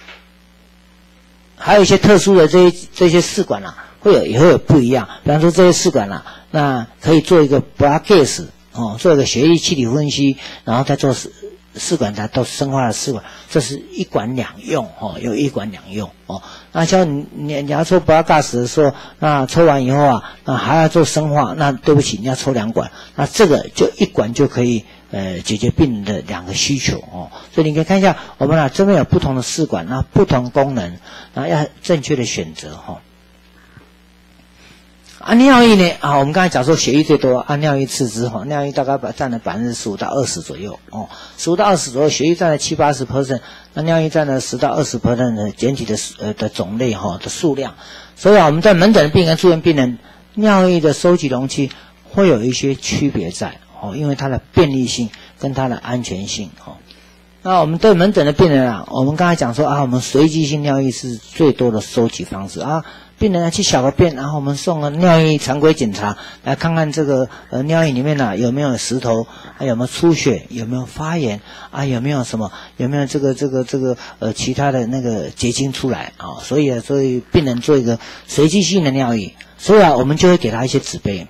还有一些特殊的这些这些试管啊，会有也会有不一样。比方说这些试管啊，那可以做一个 blood gas 哦，做一个血液气体分析，然后再做试试管它都生化的试管，这是一管两用哦，有一管两用哦。那像你你要抽 blood gas 的时候，那抽完以后啊，那还要做生化，那对不起，你要抽两管，那这个就一管就可以。呃，解决病人的两个需求哦，所以你可以看一下，我们啊这边有不同的试管，那不同功能，那要正确的选择哈。啊，尿液呢？啊，我们刚才讲说血液最多，按尿液次之哈，尿液大概占了百分之十五到二十左右哦，十五到二十左右，血液占了七八十 percent，那尿液占了十到二十 percent 的简体的呃的种类哈的数量，所以啊，我们在门诊病人、住院病人，尿液的收集容器会有一些区别在。哦，因为它的便利性跟它的安全性哦。那我们对门诊的病人啊，我们刚才讲说啊，我们随机性尿液是最多的收集方式啊。病人去小个便，然后我们送个尿液常规检查，来看看这个呃尿液里面呢有没有石头，还有没有出血，有没有发炎啊，有没有什么，有没有这个这个这个呃其他的那个结晶出来啊？所以啊，所以病人做一个随机性的尿液，所以啊，我们就会给他一些纸杯。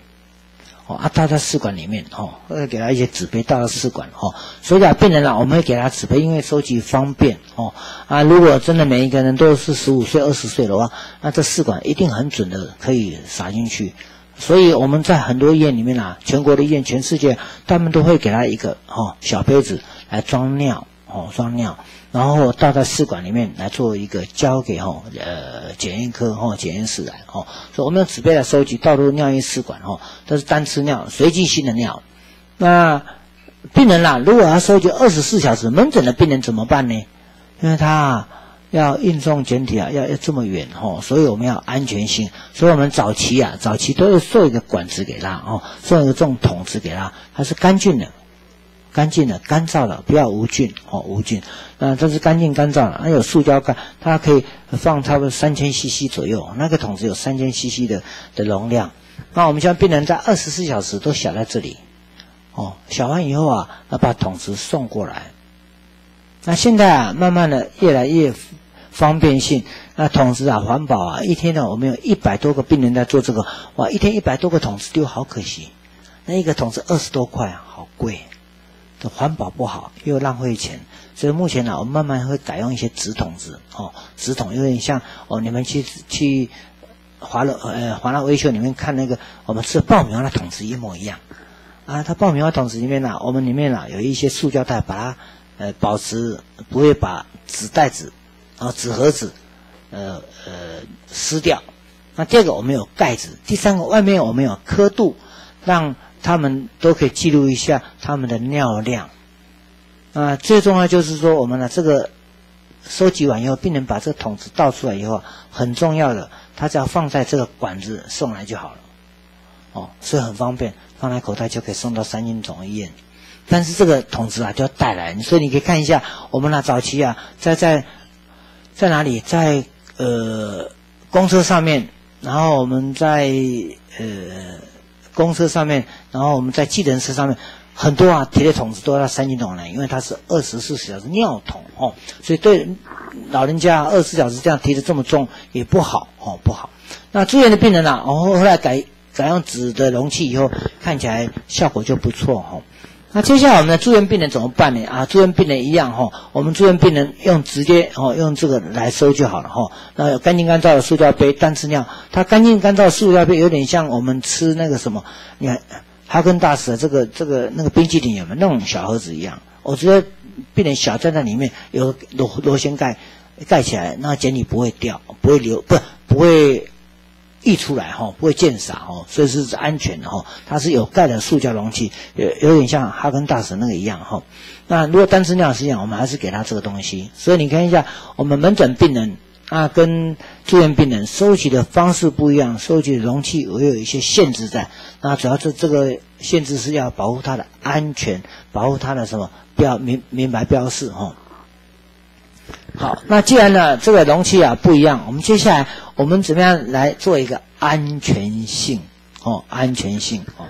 哦，啊，倒在试管里面，哦，会给他一些纸杯倒到试管，哦，所以啊，病人啊，我们会给他纸杯，因为收集方便，哦，啊，如果真的每一个人都是十五岁、二十岁的话，那这试管一定很准的可以撒进去，所以我们在很多医院里面啊，全国的医院、全世界，他们都会给他一个哦小杯子来装尿，哦，装尿。然后倒在试管里面来做一个交给哈呃检验科哈检验室来哈，所以我们用纸杯来收集倒入尿液试管哈，它是单次尿随机性的尿。那病人啦，如果要收集二十四小时门诊的病人怎么办呢？因为他要运送简体啊，要要这么远哈，所以我们要安全性，所以我们早期啊早期都要送一个管子给他哦，送一个这种桶子给他，它是干净的。干净的、干燥的，不要无菌哦，无菌。那这是干净干燥的，那有塑胶盖，它可以放差不多三千 CC 左右，那个桶只有三千 CC 的的容量。那我们像病人在二十四小时都小在这里，哦，小完以后啊，要把桶子送过来。那现在啊，慢慢的越来越方便性，那桶子啊，环保啊，一天呢，我们有一百多个病人在做这个，哇，一天一百多个桶子丢，好可惜。那一个桶子二十多块，好贵。环保不好，又浪费钱，所以目前呢，我们慢慢会改用一些纸筒子哦，纸筒，有点像哦，你们去去华乐呃华乐维修里面看那个我们吃爆米花的筒子一模一样啊，它爆米花筒子里面呢，我们里面呢有一些塑胶袋，把它呃保持不会把纸袋子啊纸盒子呃呃撕掉。那第二个我们有盖子，第三个外面我们有刻度，让。他们都可以记录一下他们的尿量，啊，最重要就是说，我们呢这个收集完以后，病人把这个桶子倒出来以后，很重要的，他只要放在这个管子送来就好了，哦，所以很方便，放在口袋就可以送到三军总医院。但是这个桶子啊就要带来，所以你可以看一下，我们呢早期啊在在在哪里，在呃公车上面然后我们在呃公车上面，然后我们在计程车上面，很多啊提的桶子都要三斤桶来，因为它是二十四小时尿桶哦，所以对老人家二十四小时这样提的这么重也不好哦，不好。那住院的病人啊，哦后来改改用纸的容器以后，看起来效果就不错哦。那接下来我们的住院病人怎么办呢？啊，住院病人一样哈，我们住院病人用直接哦用这个来收就好了哈。那干净干燥的塑料杯单次尿，它干净干燥塑料杯有点像我们吃那个什么，你看哈根达斯的这个这个那个冰淇淋有没有那种小盒子一样？我觉得病人小在那里面有螺螺旋盖盖起来，那简体不会掉，不会流，不不会。溢出来哈，不会溅洒哈，所以是安全的哈。它是有盖的塑胶容器，有有点像哈根达斯那个一样哈。那如果单次尿实际上我们还是给他这个东西。所以你看一下，我们门诊病人啊，跟住院病人收集的方式不一样，收集的容器也有一些限制在。那主要是这个限制是要保护它的安全，保护它的什么标明明白标示哈。好，那既然呢这个容器啊不一样，我们接下来我们怎么样来做一个安全性哦？安全性哦，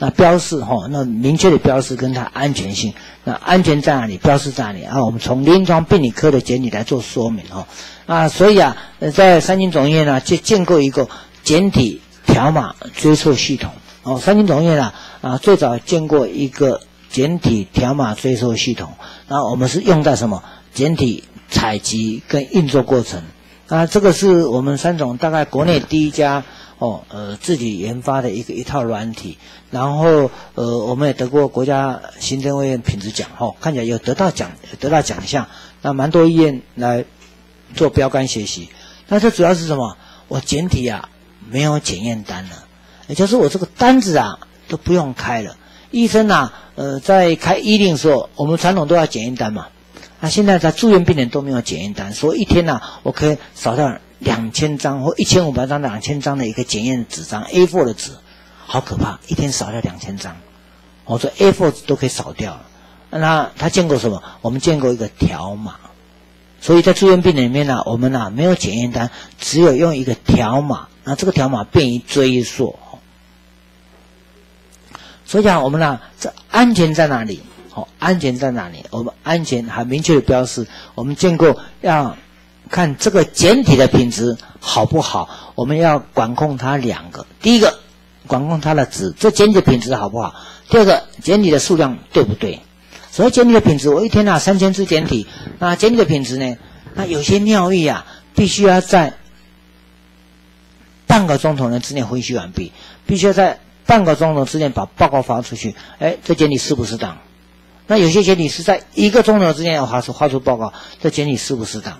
那标示哈，那明确的标示跟它安全性，那安全在哪里？标示在哪里啊？我们从临床病理科的简体来做说明哦。啊，所以啊，在三金总医院呢就建构一个简体条码追溯系统哦。三金总医院啊啊最早建过一个简体条码追溯系统，然后我们是用在什么简体？采集跟运作过程，啊，这个是我们三种大概国内第一家哦，呃，自己研发的一个一套软体，然后呃，我们也得过国家行政委员品质奖，哈，看起来有得到奖，得到奖项，那蛮多医院来做标杆学习。那这主要是什么？我简体啊没有检验单了，也就是我这个单子啊都不用开了。医生啊，呃，在开医令的时候，我们传统都要检验单嘛。那现在在住院病人都没有检验单，所以一天呢，我可以扫掉两千张或一千五百张、两千张的一个检验纸张 A4 的纸，好可怕！一天扫掉两千张，我说 A4 纸都可以扫掉了。那他见过什么？我们见过一个条码，所以在住院病人里面呢，我们呢没有检验单，只有用一个条码，那这个条码便于追溯。所以讲，我们呢，这安全在哪里？安全在哪里？我们安全很明确的标示。我们见过要看这个简体的品质好不好，我们要管控它两个。第一个，管控它的值，这简体的品质好不好？第二个，简体的数量对不对？所以简体的品质，我一天啊三千只简体，那简体的品质呢？那有些尿液啊，必须要在半个钟头之内分析完毕，必须要在半个钟头之内把报告发出去。哎，这简体适不适当？那有些检体是在一个钟头之间要发出发出报告，这检体适不适当？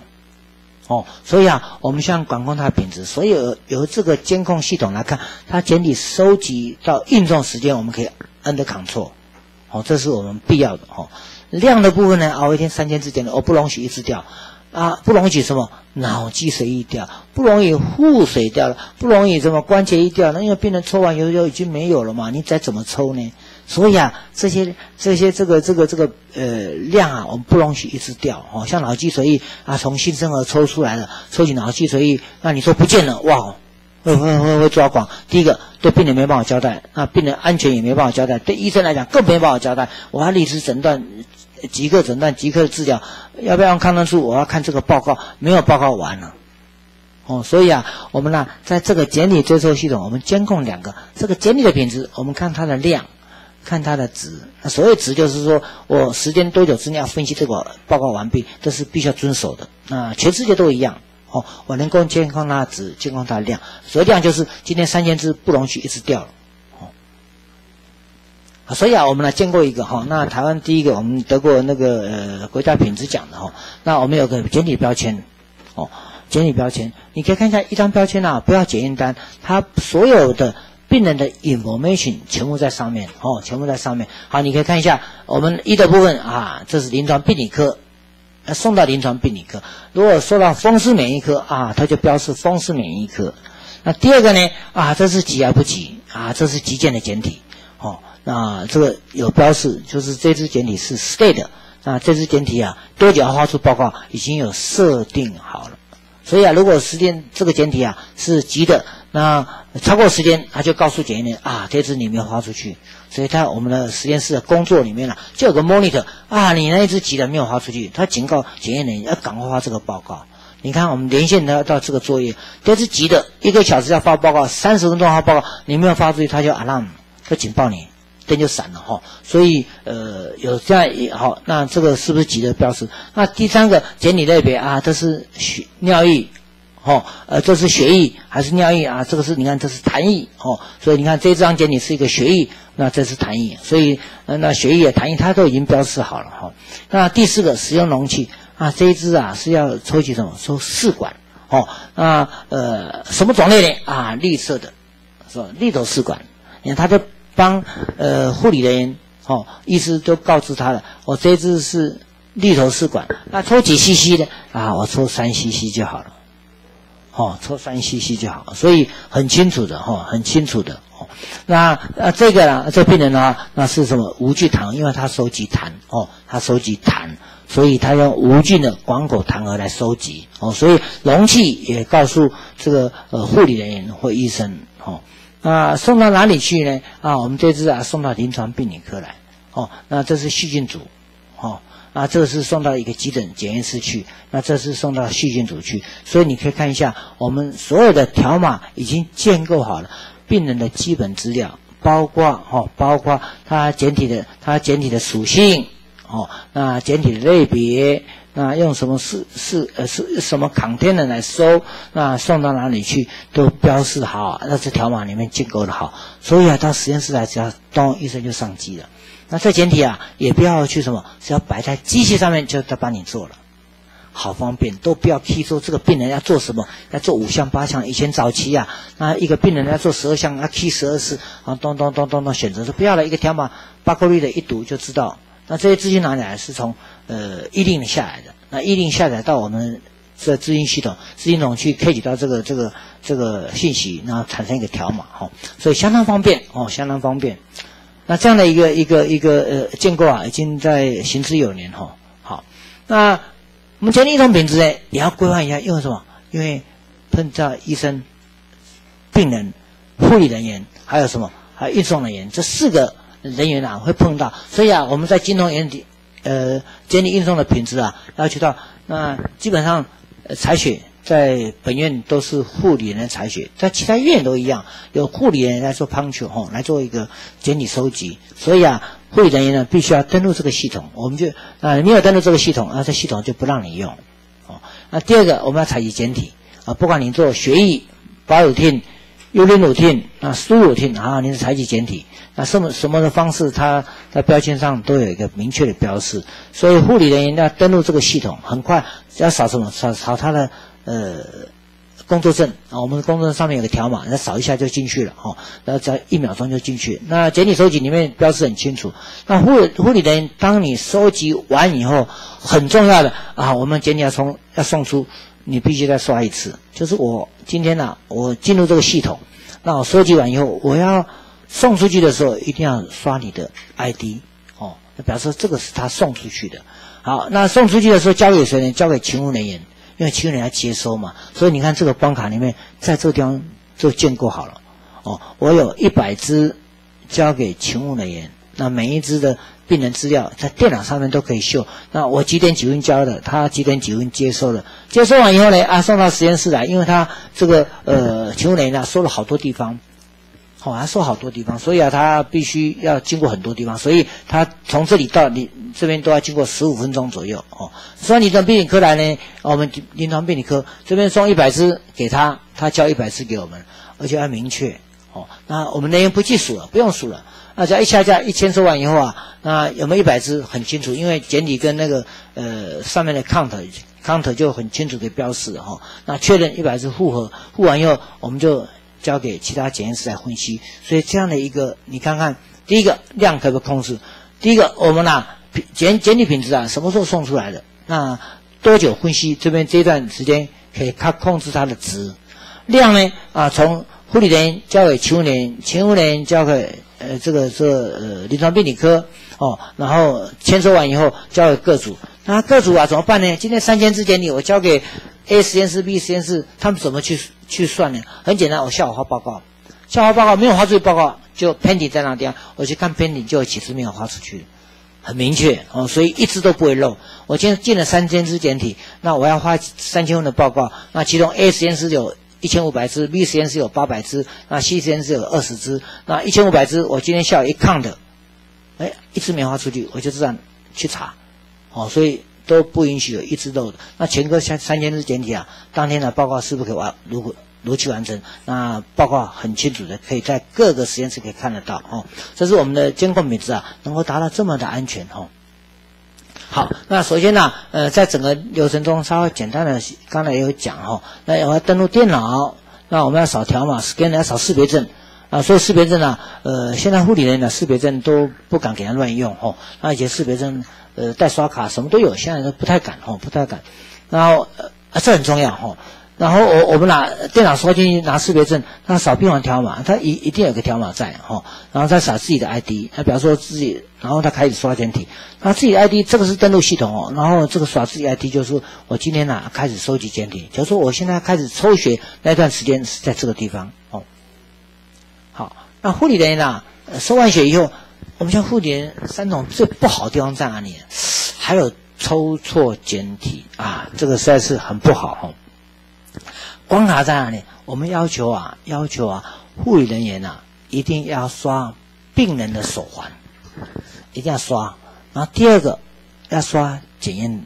哦，所以啊，我们需要管控它的品质，所以由这个监控系统来看，它检体收集到运送时间，我们可以按的 Ctrl 哦，这是我们必要的哦。量的部分呢，熬一天三千之间的，我不容许一次掉，啊，不容许什么脑积水一掉，不容易腹水掉了，不容易什么关节一掉，那因为病人抽完油就已经没有了嘛，你再怎么抽呢？所以啊，这些这些这个这个这个呃量啊，我们不容许一直掉哦。像脑积水液啊，从新生儿抽出来的，抽起脑积水液，那你说不见了，哇，会会会会抓狂。第一个对病人没办法交代，那病人安全也没办法交代，对医生来讲更没办法交代。我要立时诊断，即刻诊断，即刻治疗，要不要用抗生素？我要看这个报告，没有报告完了。哦，所以啊，我们呢在这个检体追溯系统，我们监控两个，这个检体的品质，我们看它的量。看它的值，那所谓值就是说我时间多久之内要分析这个报告完毕，这是必须要遵守的。那全世界都一样哦，我能够监控它的值，监控它的量。所以量就是今天三千只不容许一直掉了哦。所以啊，我们来见过一个哈，那台湾第一个我们得过那个呃国家品质奖的哈，那我们有个简体标签哦，简体标签，你可以看一下一张标签啊，不要检验单，它所有的。病人的 information 全部在上面哦，全部在上面。好，你可以看一下我们一的部分啊，这是临床病理科，送到临床病理科。如果说到风湿免疫科啊，它就标示风湿免疫科。那第二个呢啊，这是急而不急啊，这是急件的简体哦。那这个有标示，就是这支简体是 state。那这支简体啊，多久要发出报告已经有设定好了。所以啊，如果时间这个简体啊是急的，那超过时间，他就告诉检验员啊，这支你没有发出去。所以在我们的实验室的工作里面呢，就有个 monitor 啊，你那一只急的没有发出去，他警告检验员要赶快发这个报告。你看我们连线到到这个作业，这只急的一个小时要发报告，三十分钟发报告，你没有发出去，他就 alarm，就警报你，灯就闪了哈。所以呃有这样一好，那这个是不是急的标识？那第三个检体类别啊，这是血尿液。哦，呃，这是血液还是尿液啊？这个是你看，这是痰液哦。所以你看这张简体是一个血液，那这是痰液。所以呃，那血液、痰液它都已经标示好了哈。那第四个使用容器啊，这一支啊是要抽取什么？抽试管哦。那呃，什么种类呢？啊，绿色的，是吧？绿头试管。你看，他就帮呃护理人员哦，医师都告知他了，我这一支是绿头试管。那抽几 CC 的啊？我抽三 CC 就好了。哦，抽三 cc 就好，所以很清楚的哈，很清楚的哦。那呃，这个呢，这病人呢，那是什么无菌糖？因为他收集痰哦，他收集痰，所以他用无菌的广口痰盒来收集哦。所以容器也告诉这个呃护理人员或医生哦。那送到哪里去呢？啊，我们这次啊送到临床病理科来哦。那这是细菌组哦。啊，这是送到一个急诊检验室去，那这是送到细菌组去，所以你可以看一下，我们所有的条码已经建构好了，病人的基本资料，包括哦，包括它简体的，它简体的属性，哦，那简体的类别，那用什么是是呃是什么抗天的来收，那送到哪里去都标示好，那这条码里面建构的好，所以啊，到实验室来只要咚医生就上机了。那这简体啊，也不要去什么，只要摆在机器上面就在帮你做了，好方便，都不要 key 说这个病人要做什么，要做五项八项。以前早期啊，那一个病人要做十二项，要 key 十二次，啊，咚咚咚咚咚选择是不要了，一个条码八个率的一读就知道。那这些资讯哪里来？是从呃一令下来的，那一令下载到我们这资讯系统，资讯系统去 k 取到这个这个这个信息，然后产生一个条码，哈，所以相当方便哦，相当方便。那这样的一个一个一个呃建构啊，已经在行之有年哈。好，那我们前一种品质呢，也要规范一下，因为什么？因为碰到医生、病人、护理人员，还有什么？还有运送人员，这四个人员啊会碰到。所以啊，我们在金融原体呃建立运送的品质啊，要求到那基本上采血。在本院都是护理人采血，在其他医院都一样，有护理人来做 punch 吼，来做一个简体收集。所以啊，护理人员呢必须要登录这个系统，我们就啊没有登录这个系统，啊这系统就不让你用。哦，那第二个我们要采集简体啊，不管你做血液、保乳汀、幽灵乳汀啊、输乳汀啊，你是采集简体，那什么什么的方式，它在标签上都有一个明确的标示。所以护理人员要登录这个系统，很快要扫什么扫扫他的。呃，工作证啊，我们的工作证上面有个条码，那扫一下就进去了哈，然后只要一秒钟就进去。那简体收集里面标示很清楚。那护护理人，当你收集完以后，很重要的啊，我们简体要从要送出，你必须再刷一次。就是我今天呢，我进入这个系统，那我收集完以后，我要送出去的时候，一定要刷你的 ID 哦，表示这个是他送出去的。好，那送出去的时候交给谁呢？交给勤务人员。因为亲人要接收嘛，所以你看这个关卡里面，在这个地方就建构好了。哦，我有一百只交给勤务人员，那每一只的病人资料在电脑上面都可以秀。那我几点几分交的，他几点几分接收的，接收完以后呢，啊送到实验室来，因为他这个呃勤务人员啊收了好多地方。好，还说好多地方，所以啊，他必须要经过很多地方，所以他从这里到你这边都要经过十五分钟左右哦。所以你从病理科来呢，我们临床病理科这边送一百支给他，他交一百支给我们，而且要明确哦。那我们人员不计数了，不用数了，那只要一下架一签收完以后啊，那有没有一百支很清楚，因为简体跟那个呃上面的 count count 就很清楚的标示哈。那确认一百支复合，复完以后我们就。交给其他检验室来分析，所以这样的一个，你看看，第一个量可不可控制？第一个，我们呐检检体品质啊，什么时候送出来的？那多久分析？这边这段时间可以看控制它的值。量呢？啊，从护理人员交给勤务人员，勤务人交给呃这个这呃临床病理科哦，然后签收完以后交给各组。那各组啊怎么办呢？今天三千支检体我交给。A 实验室、B 实验室，他们怎么去去算呢？很简单，我下午发报告，下午报告没有发出去报告，就 pending 在那地方，我去看 pending 就有几只没有发出去，很明确哦，所以一只都不会漏。我今天进了三千只简体，那我要发三千份的报告，那其中 A 实验室有一千五百只，B 实验室有八百只，那 C 实验室有二十只，那一千五百只，我今天下午一看的，哎，一只没发出去，我就这样去查，哦，所以。都不允许有一只漏的。那全科三三千只简体啊，当天的报告是不是可以完如果如期完成？那报告很清楚的，可以在各个实验室可以看得到哦。这是我们的监控品质啊，能够达到这么的安全哦。好，那首先呢，呃，在整个流程中稍微简单的，刚才也有讲哈，那我要登录电脑，那我们要扫条码，scan 要扫识别证啊。所以识别证呢，呃，现在护理人员的识别证都不敢给他乱用哦。那以前识别证。呃，带刷卡什么都有，现在都不太敢哦，不太敢。然后呃，这很重要哈。然后我我们拿电脑刷进去拿识别证，那扫病房条码，他一一定有个条码在哈。然后再扫自己的 ID，他比方说自己，然后他开始刷简体，那自己 ID 这个是登录系统哦。然后这个刷自己 ID 就是我今天呢开始收集简体，就说我现在开始抽血那段时间是在这个地方。那护理人员呢收完血以后。我们像护理三种最不好的地方在哪里？还有抽错检体啊，这个实在是很不好哈。关卡在哪里？我们要求啊，要求啊，护理人员呐，一定要刷病人的手环，一定要刷。然后第二个要刷检验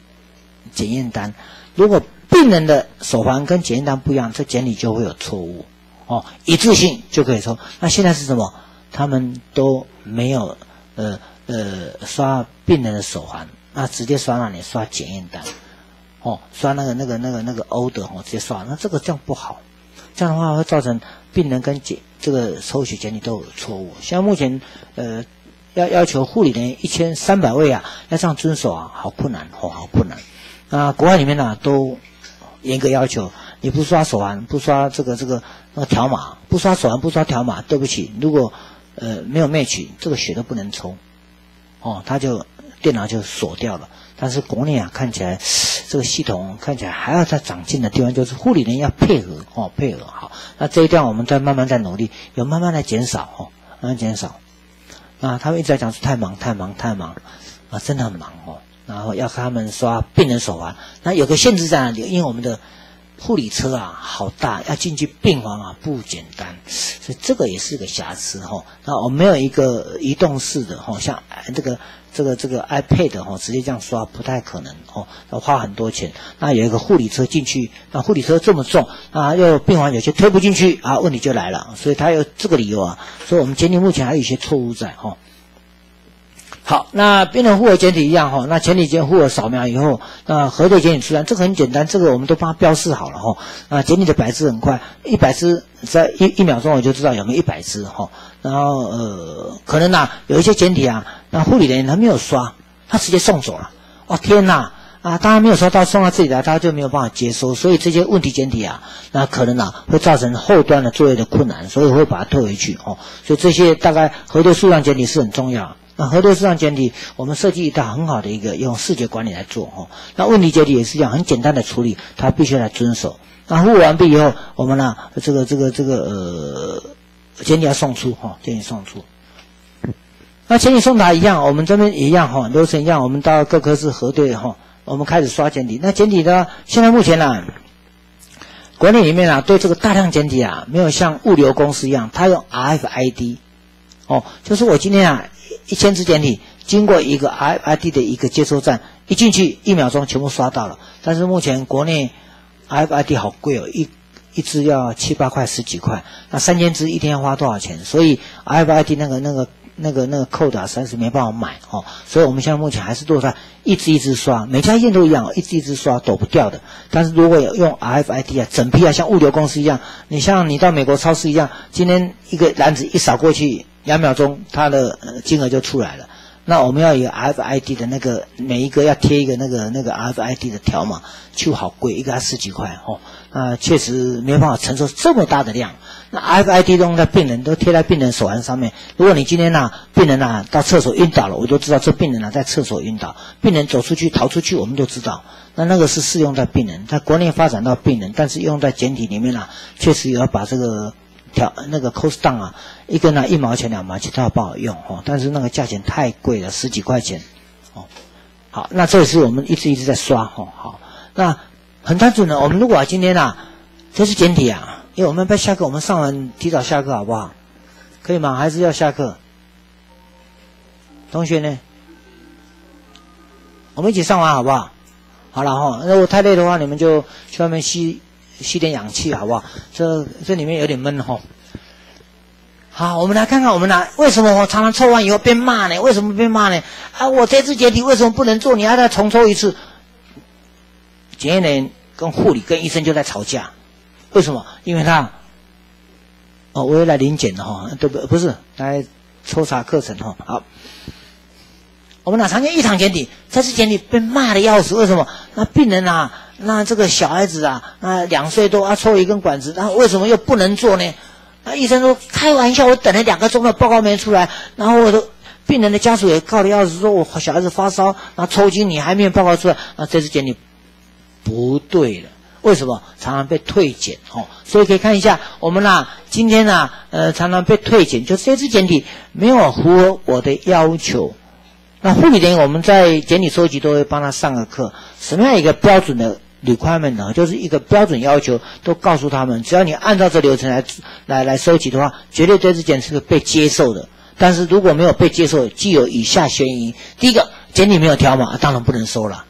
检验单。如果病人的手环跟检验单不一样，这检体就会有错误哦，一致性就可以抽。那现在是什么？他们都没有呃呃刷病人的手环，那直接刷那里刷检验单，哦，刷那个那个那个那个欧的哦，直接刷，那这个这样不好，这样的话会造成病人跟检这个抽血检体都有错误。像目前呃要要求护理人员一千三百位啊，要这样遵守啊，好困难哦，好困难。那国外里面呢都严格要求，你不刷手环，不刷这个这个那个条码，不刷手环不刷条码，对不起，如果呃，没有 match，这个血都不能抽，哦，他就电脑就锁掉了。但是国内啊，看起来这个系统看起来还要再长进的地方，就是护理人要配合哦，配合好。那这一段我们在慢慢在努力，有慢慢的减少哦，慢慢减少。啊，他们一直在讲是太忙太忙太忙，啊，真的很忙哦。然后要他们刷病人手环，那有个限制在哪里？因为我们的。护理车啊，好大，要进去病房啊，不简单，所以这个也是个瑕疵哈。那我没有一个移动式的哈，像这个这个这个 iPad 哈，直接这样刷不太可能哦，要花很多钱。那有一个护理车进去，那护理车这么重啊，又病房有些推不进去啊，问题就来了。所以他有这个理由啊，所以我们鉴定目前还有一些错误在哈。好，那病人护额简体一样哈，那前体检护额扫描以后，那核对简体出来，这个很简单，这个我们都帮他标示好了哈。啊，简体的百字很快，一百字在一一秒钟我就知道有没有一百字哈。然后呃，可能呐有一些简体啊，那护理人员他没有刷，他直接送走了。哦天呐，啊，当然没有刷到送到这里来，他就没有办法接收，所以这些问题简体啊，那可能呐会造成后端的作业的困难，所以会把它退回去哦。所以这些大概核对数量简体是很重要。那核对市场简体，我们设计一套很好的一个用视觉管理来做哈。那问题简体也是一样，很简单的处理，它必须来遵守。那服务完毕以后，我们呢，这个这个这个呃，简体要送出哈，简体送出。那简体送达一样，我们这边一样哈，流程一样，我们到各科室核对哈，我们开始刷简体。那简体呢，现在目前呢，管理里面啊，对这个大量简体啊，没有像物流公司一样，它用 RFID。哦，就是我今天啊，一千只简体经过一个 RFID 的一个接收站，一进去一秒钟全部刷到了。但是目前国内 RFID 好贵哦，一一只要七八块、十几块，那三千只一天要花多少钱？所以 RFID 那个那个。那个那个扣的实在是没办法买哦，所以我们现在目前还是都在一支一支刷，每家店都一样，一支一支刷躲不掉的。但是如果用 RFID 啊，整批啊，像物流公司一样，你像你到美国超市一样，今天一个篮子一扫过去，两秒钟它的金额就出来了。那我们要有 FID 的那个每一个要贴一个那个那个 FID 的条码，就好贵，一个要十几块哦。啊，确实没办法承受这么大的量。那 FID 都用在病人都贴在病人手环上面。如果你今天呐，病人呐到厕所晕倒了，我就知道这病人呐在厕所晕倒。病人走出去逃出去，我们都知道。那那个是适用在病人，在国内发展到病人，但是用在简体里面呢，确实也要把这个条那个 cost down 啊，一个拿一毛钱两毛钱它不好用哦，但是那个价钱太贵了，十几块钱哦。好，那这也是我们一直一直在刷哦。好，那很单纯的，我们如果今天啊，这是简体啊。因为我们不下课，我们上完提早下课好不好？可以吗？还是要下课？同学呢？我们一起上完好不好？好了哈，如果太累的话，你们就去外面吸吸点氧气好不好？这这里面有点闷哈。好，我们来看看我们呢，为什么我常常抽完以后被骂呢？为什么被骂呢？啊，我这次解体为什么不能做？你还再重抽一次？检验人跟护理跟医生就在吵架。为什么？因为他哦，我又来临检的哈，对不？不是来抽查课程哈。好，我们哪常见一场检体，这次检体被骂的要死。为什么？那病人啊，那这个小孩子啊，啊两岁多啊，抽一根管子，那为什么又不能做呢？那医生说开玩笑，我等了两个钟了，报告没出来。然后我的病人的家属也告的要是，说我小孩子发烧，然后抽筋，你还没有报告出来，那这次检体不对了。为什么常常被退检？哦，所以可以看一下我们呐，今天呐，呃，常常被退检，就这次检体没有符合我的要求。那护理人员我们在检体收集都会帮他上个课，什么样一个标准的 requirement 呢？就是一个标准要求，都告诉他们，只要你按照这流程来来来收集的话，绝对这次检是被接受的。但是如果没有被接受，既有以下嫌疑：第一个，检体没有条码，当然不能收了。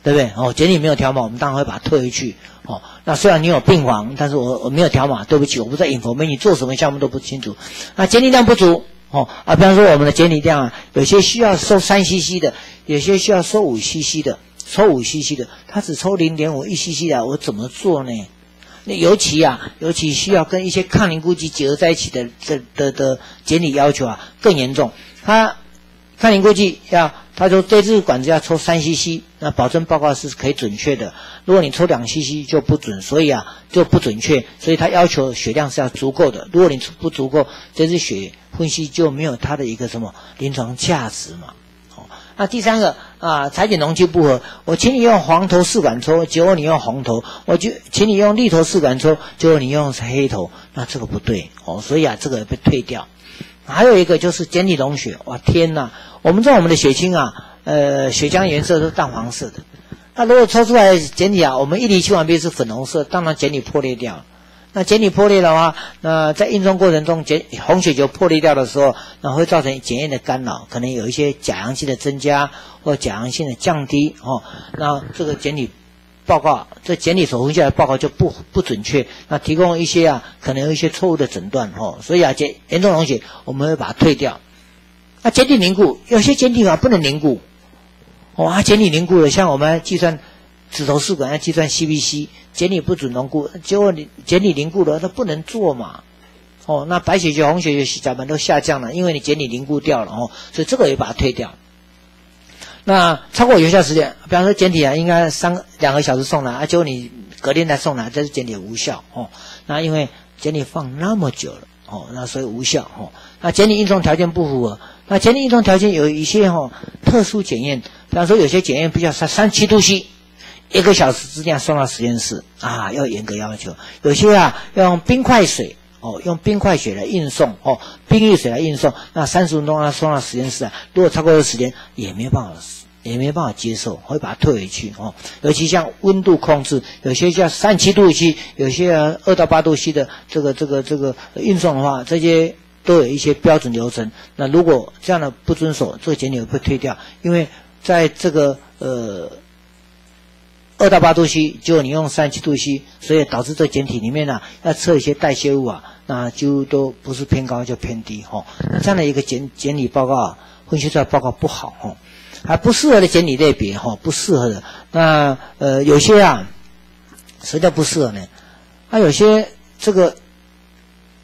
对不对？哦，检体没有条码，我们当然会把它退回去。哦，那虽然你有病房，但是我我没有条码，对不起，我不在 inform，你做什么项目都不清楚。那检体量不足，哦啊，比方说我们的检体量啊，有些需要收三 cc 的，有些需要收五 cc 的，收五 cc 的，他只抽零点五一 cc 的，我怎么做呢？那尤其啊，尤其需要跟一些抗凝固剂结合在一起的这的的检体要求啊更严重，他。抗凝固剂要，他说这支管子要抽三 cc，那保证报告是可以准确的。如果你抽两 cc 就不准，所以啊就不准确。所以他要求血量是要足够的。如果你不足够，这支血分析就没有它的一个什么临床价值嘛。那第三个啊，裁剪容器不合，我请你用黄头试管抽，结果你用红头；我就请你用绿头试管抽，结果你用黑头，那这个不对哦。所以啊，这个被退掉。还有一个就是简体溶血，哇天呐！我们知道我们的血清啊，呃，血浆颜色是淡黄色的。那如果抽出来简体啊，我们一离清完毕是粉红色，当然简体破裂掉。那简体破裂的话，那在运送过程中，简红血球破裂掉的时候，那会造成检验的干扰，可能有一些假阳性的增加或假阳性的降低哦。那这个简体。报告，这检体所分下来报告就不不准确，那提供一些啊，可能有一些错误的诊断哦，所以啊，检严重溶血我们会把它退掉。那检体凝固，有些检体啊不能凝固，哇，检体凝固了，像我们计算指头试管要计算 CBC，检体不准凝固，结果你检体凝固了，它不能做嘛，哦，那白血球、红血球、血小板都下降了，因为你检体凝固掉了哦，所以这个也把它退掉。那超过有效时间，比方说检体啊，应该三两个小时送来，啊，结果你隔天才送来，这是检体无效哦。那因为检体放那么久了哦，那所以无效哦。那检体运送条件不符合，那检体运送条件有一些哦特殊检验，比方说有些检验比较三三七度 C，一个小时之内送到实验室啊，要严格要求。有些啊要用冰块水哦，用冰块水来运送哦，冰浴水来运送，那三十分钟要送到实验室啊，如果超过这个时间也没办法。也没办法接受，会把它退回去哦。尤其像温度控制，有些像三七度 C，有些二到八度 C 的这个这个这个运送的话，这些都有一些标准流程。那如果这样的不遵守，这个检体会退掉。因为在这个呃二到八度 C，就你用三七度 C，所以导致这检体里面呢要测一些代谢物啊，那就都不是偏高就偏低哈。这样的一个检检体报告啊，分析出来报告不好哈。还不适合的检体类别哈，不适合的。那呃有些啊，什么叫不适合呢？啊有些这个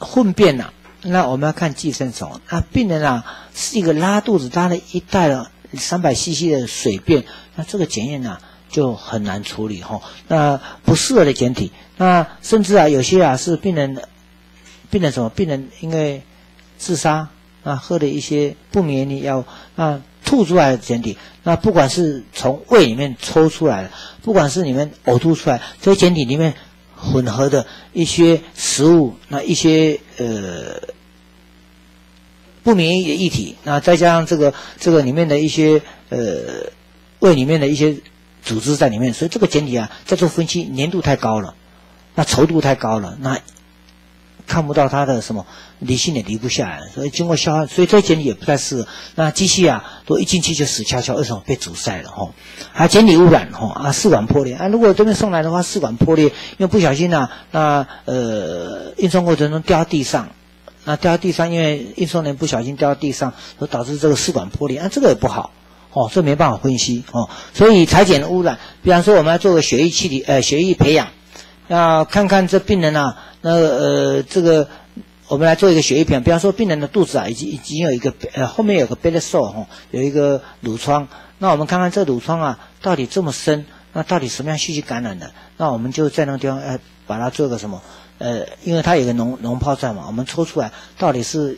粪便呐，那我们要看寄生虫。那病人啊是一个拉肚子拉了一袋了三百 CC 的水便，那这个检验呢就很难处理哈。那不适合的检体，那甚至啊有些啊是病人，病人什么？病人因为自杀啊喝了一些不明的药啊吐出来的检体，那不管是从胃里面抽出来的，不管是你们呕吐出来，这些检体里面。混合的一些食物，那一些呃不明液体，那再加上这个这个里面的一些呃胃里面的一些组织在里面，所以这个简体啊在做分析粘度太高了，那稠度太高了，那。看不到它的什么离心也离不下来，所以经过消耗，所以这简体也不太适合。那机器啊，都一进去就死翘翘，为什么被阻塞了？哈，还检体污染，哈啊，试管破裂啊。如果这边送来的话，试管破裂，因为不小心呐，那呃运送过程中掉到地上，那掉到地上，因为运送人不小心掉到地上，所导致这个试管破裂，啊，这个也不好，哦，这没办法分析，哦，所以裁剪的污染，比方说我们要做个血液气体，呃，血液培养，要看看这病人啊。那呃，这个我们来做一个血液培养，比方说病人的肚子啊，已经已经有一个呃后面有个 bed sore 哈，有一个乳疮。那我们看看这乳疮啊，到底这么深，那到底什么样细菌感染的？那我们就在那个地方呃，把它做个什么？呃，因为它有个脓脓泡在嘛，我们抽出来到底是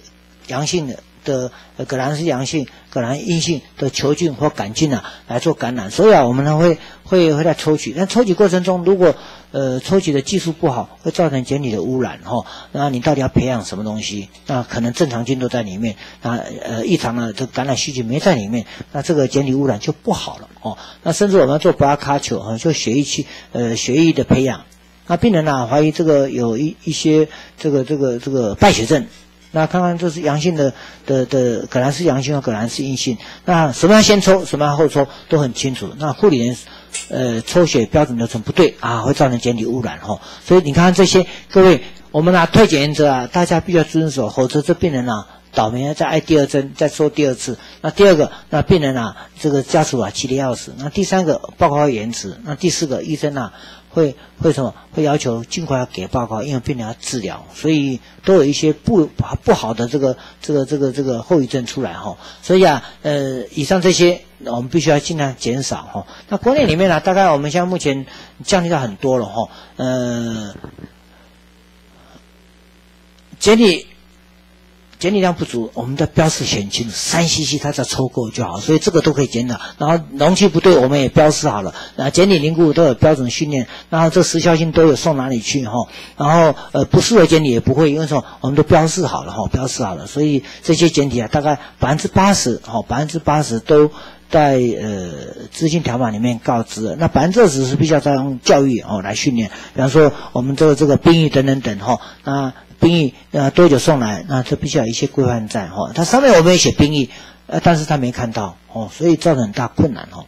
阳性的。的葛兰是阳性，葛兰阴性的球菌或杆菌啊来做感染，所以啊，我们呢会会会在抽取，但抽取过程中如果呃抽取的技术不好，会造成检体的污染哈。那你到底要培养什么东西？那可能正常菌都在里面，那呃异常的这感染细菌没在里面，那这个检体污染就不好了哦。那甚至我们要做 blood culture 哈，就血液去呃血液的培养，那病人呢怀疑这个有一一些这个这个这个败血症。那看看这是阳性的的的，可能是阳性和可能是阴性。那什么样先抽，什么样后抽都很清楚。那护理人，呃，抽血标准流程不对啊，会造成检体污染哈。所以你看这些，各位，我们呢退检原则啊，大家必须要遵守，否则这病人啊倒霉，再挨第二针，再抽第二次。那第二个，那病人啊，这个家属啊气得要死。那第三个报告延迟。那第四个医生啊。会会什么？会要求尽快要给报告，因为病人要治疗，所以都有一些不不好的这个这个这个这个后遗症出来哈。所以啊，呃，以上这些我们必须要尽量减少哈。那国内里面呢，大概我们现在目前降低到很多了哈。呃，检体。检体量不足，我们的标示很清楚，三 cc 它只要抽够就好，所以这个都可以检讨。然后容器不对，我们也标示好了。啊，检体凝固都有标准训练，然后这时效性都有送哪里去哈。然后呃不适合检体也不会，因为说？我们都标示好了哈，标示好了，所以这些检体啊，大概百分之八十哈，百分之八十都在呃资讯条码里面告知。那百分之二十是必须要用教育哦来训练，比方说我们这个这个兵役等等等哈。那兵役呃多久送来？那这必须要一些规范在哈。它上面我们也写兵役，呃，但是他没看到哦，所以造成很大困难哦。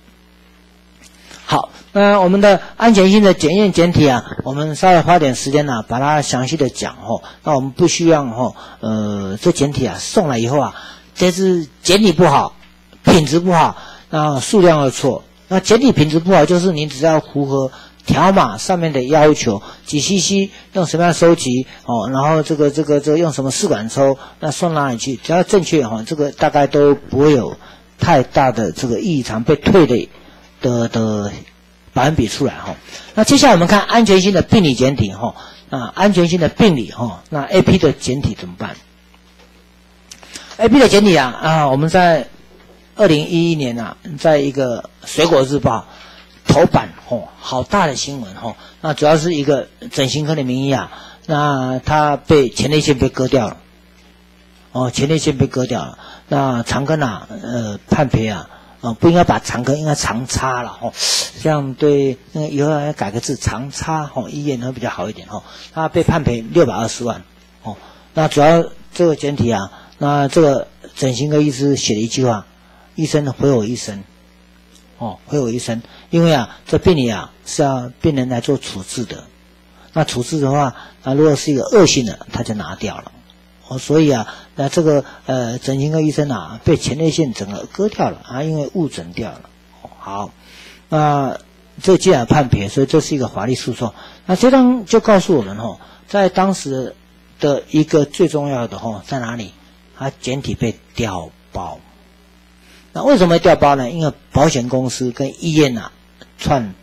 好，那我们的安全性的检验检体啊，我们稍微花点时间呢，把它详细的讲哦。那我们不需要哈，呃，这检体啊送来以后啊，这是检体不好，品质不好，那数量又错。那检体品质不好，就是你只要符合。条码上面的要求，几 cc 用什么样收集哦，然后这个这个这个用什么试管抽，那送哪里去？只要正确哈，这个大概都不会有太大的这个异常被退的的的百分比出来哈。那接下来我们看安全性的病理简体哈，啊，安全性的病理哈，那 AP 的简体怎么办？AP 的简体啊啊，我们在二零一一年啊，在一个水果日报。头版哦，好大的新闻哦。那主要是一个整形科的名医啊，那他被前列腺被割掉了，哦，前列腺被割掉了。那长根啊，呃，判赔啊，啊，不应该把长根应该长插了哦，这样对，那以后要改个字，长插哦，医院会比较好一点哦。他被判赔六百二十万哦。那主要这个简体啊，那这个整形科医师写了一句话，医生回我一声。哦，回我一生，因为啊，这病理啊是要病人来做处置的，那处置的话，啊，如果是一个恶性的，他就拿掉了，哦，所以啊，那这个呃，整形科医生啊，被前列腺整个割掉了啊，因为误诊掉了，好，那这既然判别，所以这是一个法律诉讼，那这张就告诉我们哦，在当时的一个最重要的哦在哪里？它简体被调包。那为什么调包呢？因为保险公司跟医院呐串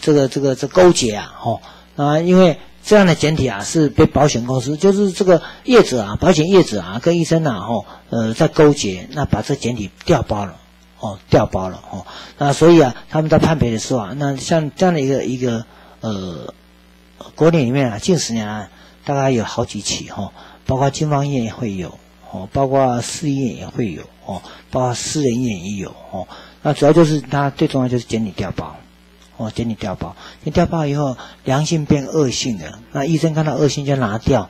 这个这个这勾结啊，吼啊，因为这样的简体啊是被保险公司，就是这个业者啊，保险业者啊跟医生呐，吼呃在勾结，那把这简体调包了，哦调包了，哦那所以啊他们在判赔的时候啊，那像这样的一个一个呃国内里面啊，近十年啊大概有好几起哈，包括金方医院也会有。哦，包括私医院也会有哦，包括私人医院也有哦。那主要就是它最重要就是检体调包，哦，检体调包，你调包以后良性变恶性的，那医生看到恶性就拿掉，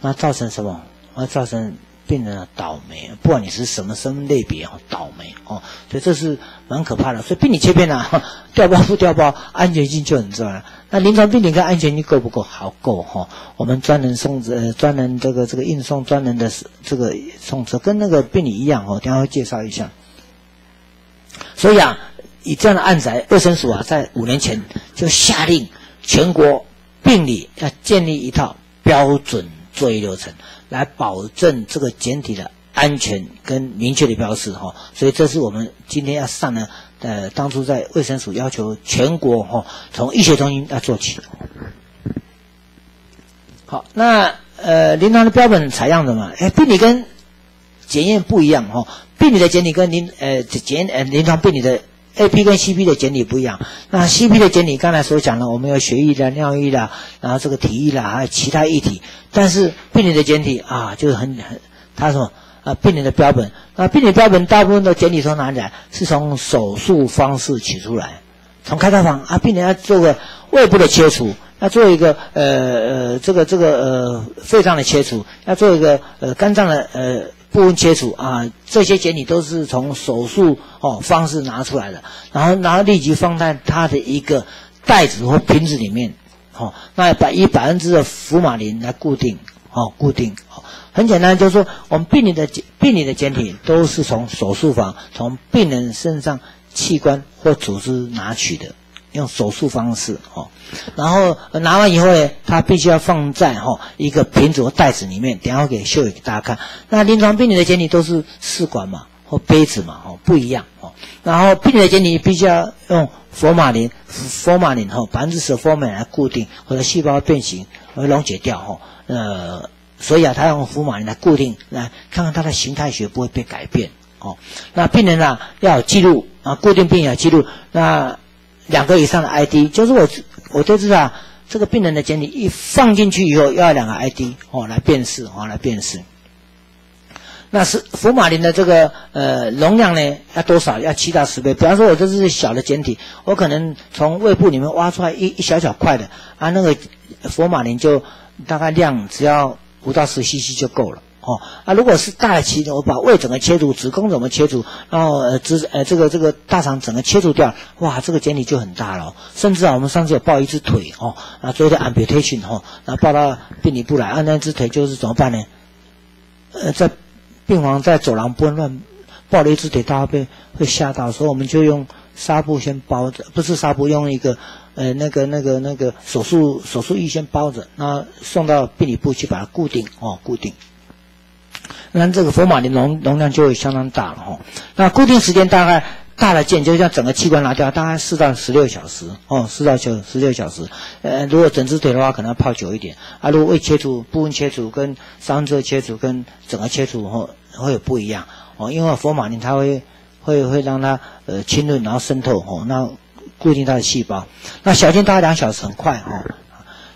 那造成什么？那造成。病人倒霉，不管你是什么身份类别哦，倒霉哦，所以这是蛮可怕的。所以病理切片啊，调包不调包，安全性就很重要。那临床病理跟安全性够不够？好够哈。我们专人送呃，专人这个这个运送专人的这个送车，跟那个病理一样哦。等下会介绍一下。所以啊，以这样的案子，卫生署啊，在五年前就下令全国病理要建立一套标准作业流程。来保证这个简体的安全跟明确的标示哈，所以这是我们今天要上的。呃，当初在卫生署要求全国哈，从医学中心要做起。好，那呃，临床的标本采样的嘛，哎，病理跟检验不一样哈，病理的检体跟临呃检呃临床病理的。A P 跟 C P 的检体不一样，那 C P 的检体刚才所讲了，我们有血液的、尿液的，然后这个体液啦，还有其他液体。但是病理的检体啊，就是很很，它什么啊？病人的标本，那病理标本大部分的检体从哪里来？是从手术方式取出来，从开刀房啊，病人要做个胃部的切除，要做一个呃呃这个这个呃肺脏的切除，要做一个呃肝脏的呃。部分切除啊，这些检体都是从手术哦方式拿出来的，然后然后立即放在它的一个袋子或瓶子里面，哦，那百以百分之的福马林来固定，哦，固定哦，很简单，就是说我们病理的病理的检体都是从手术房从病人身上器官或组织拿取的。用手术方式哦，然后拿完以后呢，它必须要放在哈一个瓶子或袋子里面，等下会给秀给大家看。那临床病理的检体都是试管嘛或杯子嘛哦不一样哦。然后病理的检体必须要用佛马林，佛马林哈百分之十佛马林来固定，或者细胞变形会溶解掉哈。呃，所以啊，他用福马林来固定，来看看它的形态学不会被改变哦。那病人呢要有记录啊，固定病要记录那。两个以上的 ID，就是我我都知道，这个病人的简历一放进去以后，要两个 ID 哦来辨识哦来辨识。那是福马林的这个呃容量呢要多少？要七到十倍。比方说，我这是小的简体，我可能从胃部里面挖出来一一小小块的啊，那个福马林就大概量只要五到十 CC 就够了。哦啊，如果是大的期的，我把胃整个切除，子宫怎么切除，然后呃子呃这个这个大肠整个切除掉，哇，这个简体就很大了。甚至啊，我们上次有抱一只腿哦，啊做一个 amputation 哦，然后抱到病理部来，啊那只腿就是怎么办呢？呃，在病房在走廊不能乱抱了一只腿，大家被会吓到，所以我们就用纱布先包着，不是纱布，用一个呃那个那个那个手术手术衣先包着，那送到病理部去把它固定哦，固定。那这个福马林容容量就会相当大了哈。那固定时间大概大的件，就像整个器官拿掉，大概四到十六小时哦，四到九十六小时。呃，如果整只腿的话，可能要泡久一点。啊，如果胃切除、部分切除、跟三分之切除、跟整个切除后会有不一样哦，因为福马林它会会会让它呃侵润，然后渗透哦，那固定它的细胞。那小件大概两小时，很快哦。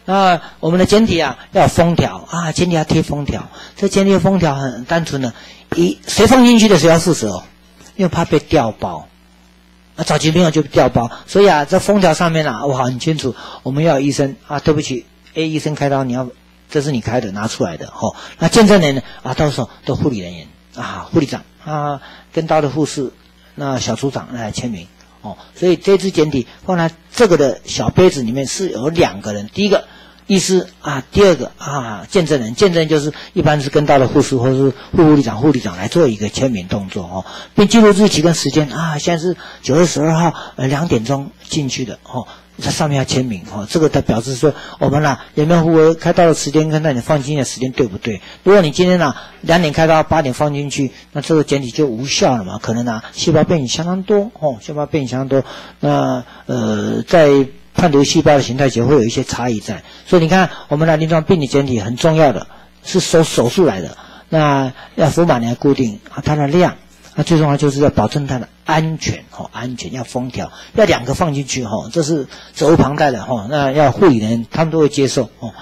那我们的简体啊，要封条啊，简体要贴封条。这简体封条很单纯的，一谁放进去的谁要负责哦，因为怕被调包。啊，早期病人就调包，所以啊，这封条上面啊，我很清楚，我们要医生啊，对不起，A 医生开刀，你要这是你开的，拿出来的哦。那见证人呢啊，到时候都护理人员啊，护理长啊，跟刀的护士，那小组长来签名哦。所以这支简体放在这个的小杯子里面是有两个人，第一个。医师啊，第二个啊，见证人，见证就是一般是跟到的护士或者是副护理长、护理长来做一个签名动作哦，并记录日期跟时间啊，现在是九月十二号呃两点钟进去的哦，在上面要签名哈，这个它表示说我们呐有没有符合开刀的时间跟那你放进去的时间对不对？如果你今天呢两点开刀八点放进去，那这个检体就无效了嘛？可能呢细胞变异相当多哦，细胞变异相当多，那呃在判读细胞的形态就会有一些差异在。所以你看我们的临床病理检体很重要的是手手术来的，那要福马来固定啊它的量。那最重要就是要保证它的安全，哈，安全要封条，要两个放进去，哈，这是责无旁贷的，哈，那要护理人他们都会接受，哦。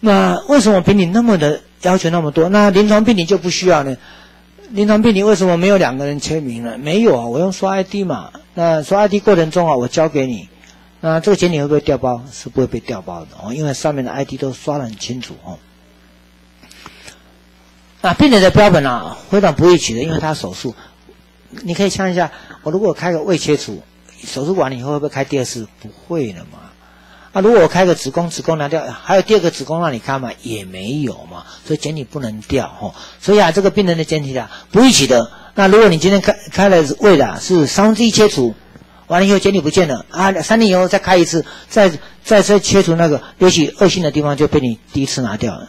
那为什么病理那么的要求那么多？那临床病理就不需要呢？临床病理为什么没有两个人签名呢？没有啊，我用刷 ID 嘛，那刷 ID 过程中啊，我交给你，那这个检体会不会掉包？是不会被掉包的，哦，因为上面的 ID 都刷得很清楚，哦。啊，病人的标本啊，非常不易取的，因为他手术，你可以想一下，我如果开个胃切除，手术完了以后会不会开第二次？不会了嘛。啊，如果我开个子宫，子宫拿掉，还有第二个子宫让你看嘛？也没有嘛。所以检体不能掉哈。所以啊，这个病人的检体啊，不易取得。那如果你今天开开了胃的，是三分之一切除，完了以后检体不见了啊，三年以后再开一次，再再再切除那个尤其恶性的地方就被你第一次拿掉了。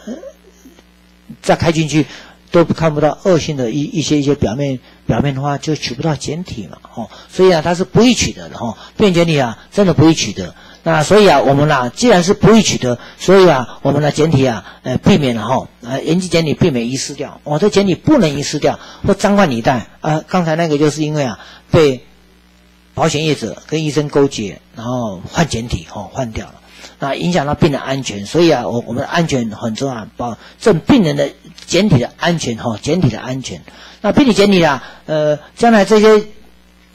再开进去都看不到恶性的一一些一些表面表面的话就取不到简体嘛，哦，所以啊它是不易取得的哈，变简体啊真的不易取得。那所以啊我们呢既然是不易取得，所以啊我们的简体啊呃避免了哈呃延期简体避免遗失掉，我的简体不能遗失掉或脏换你带啊。刚才那个就是因为啊被保险业者跟医生勾结，然后换简体哦换掉了。那影响到病人安全，所以啊，我我们的安全很重要，保证病人的简体的安全哈，简体的安全。那病理简体啊，呃，将来这些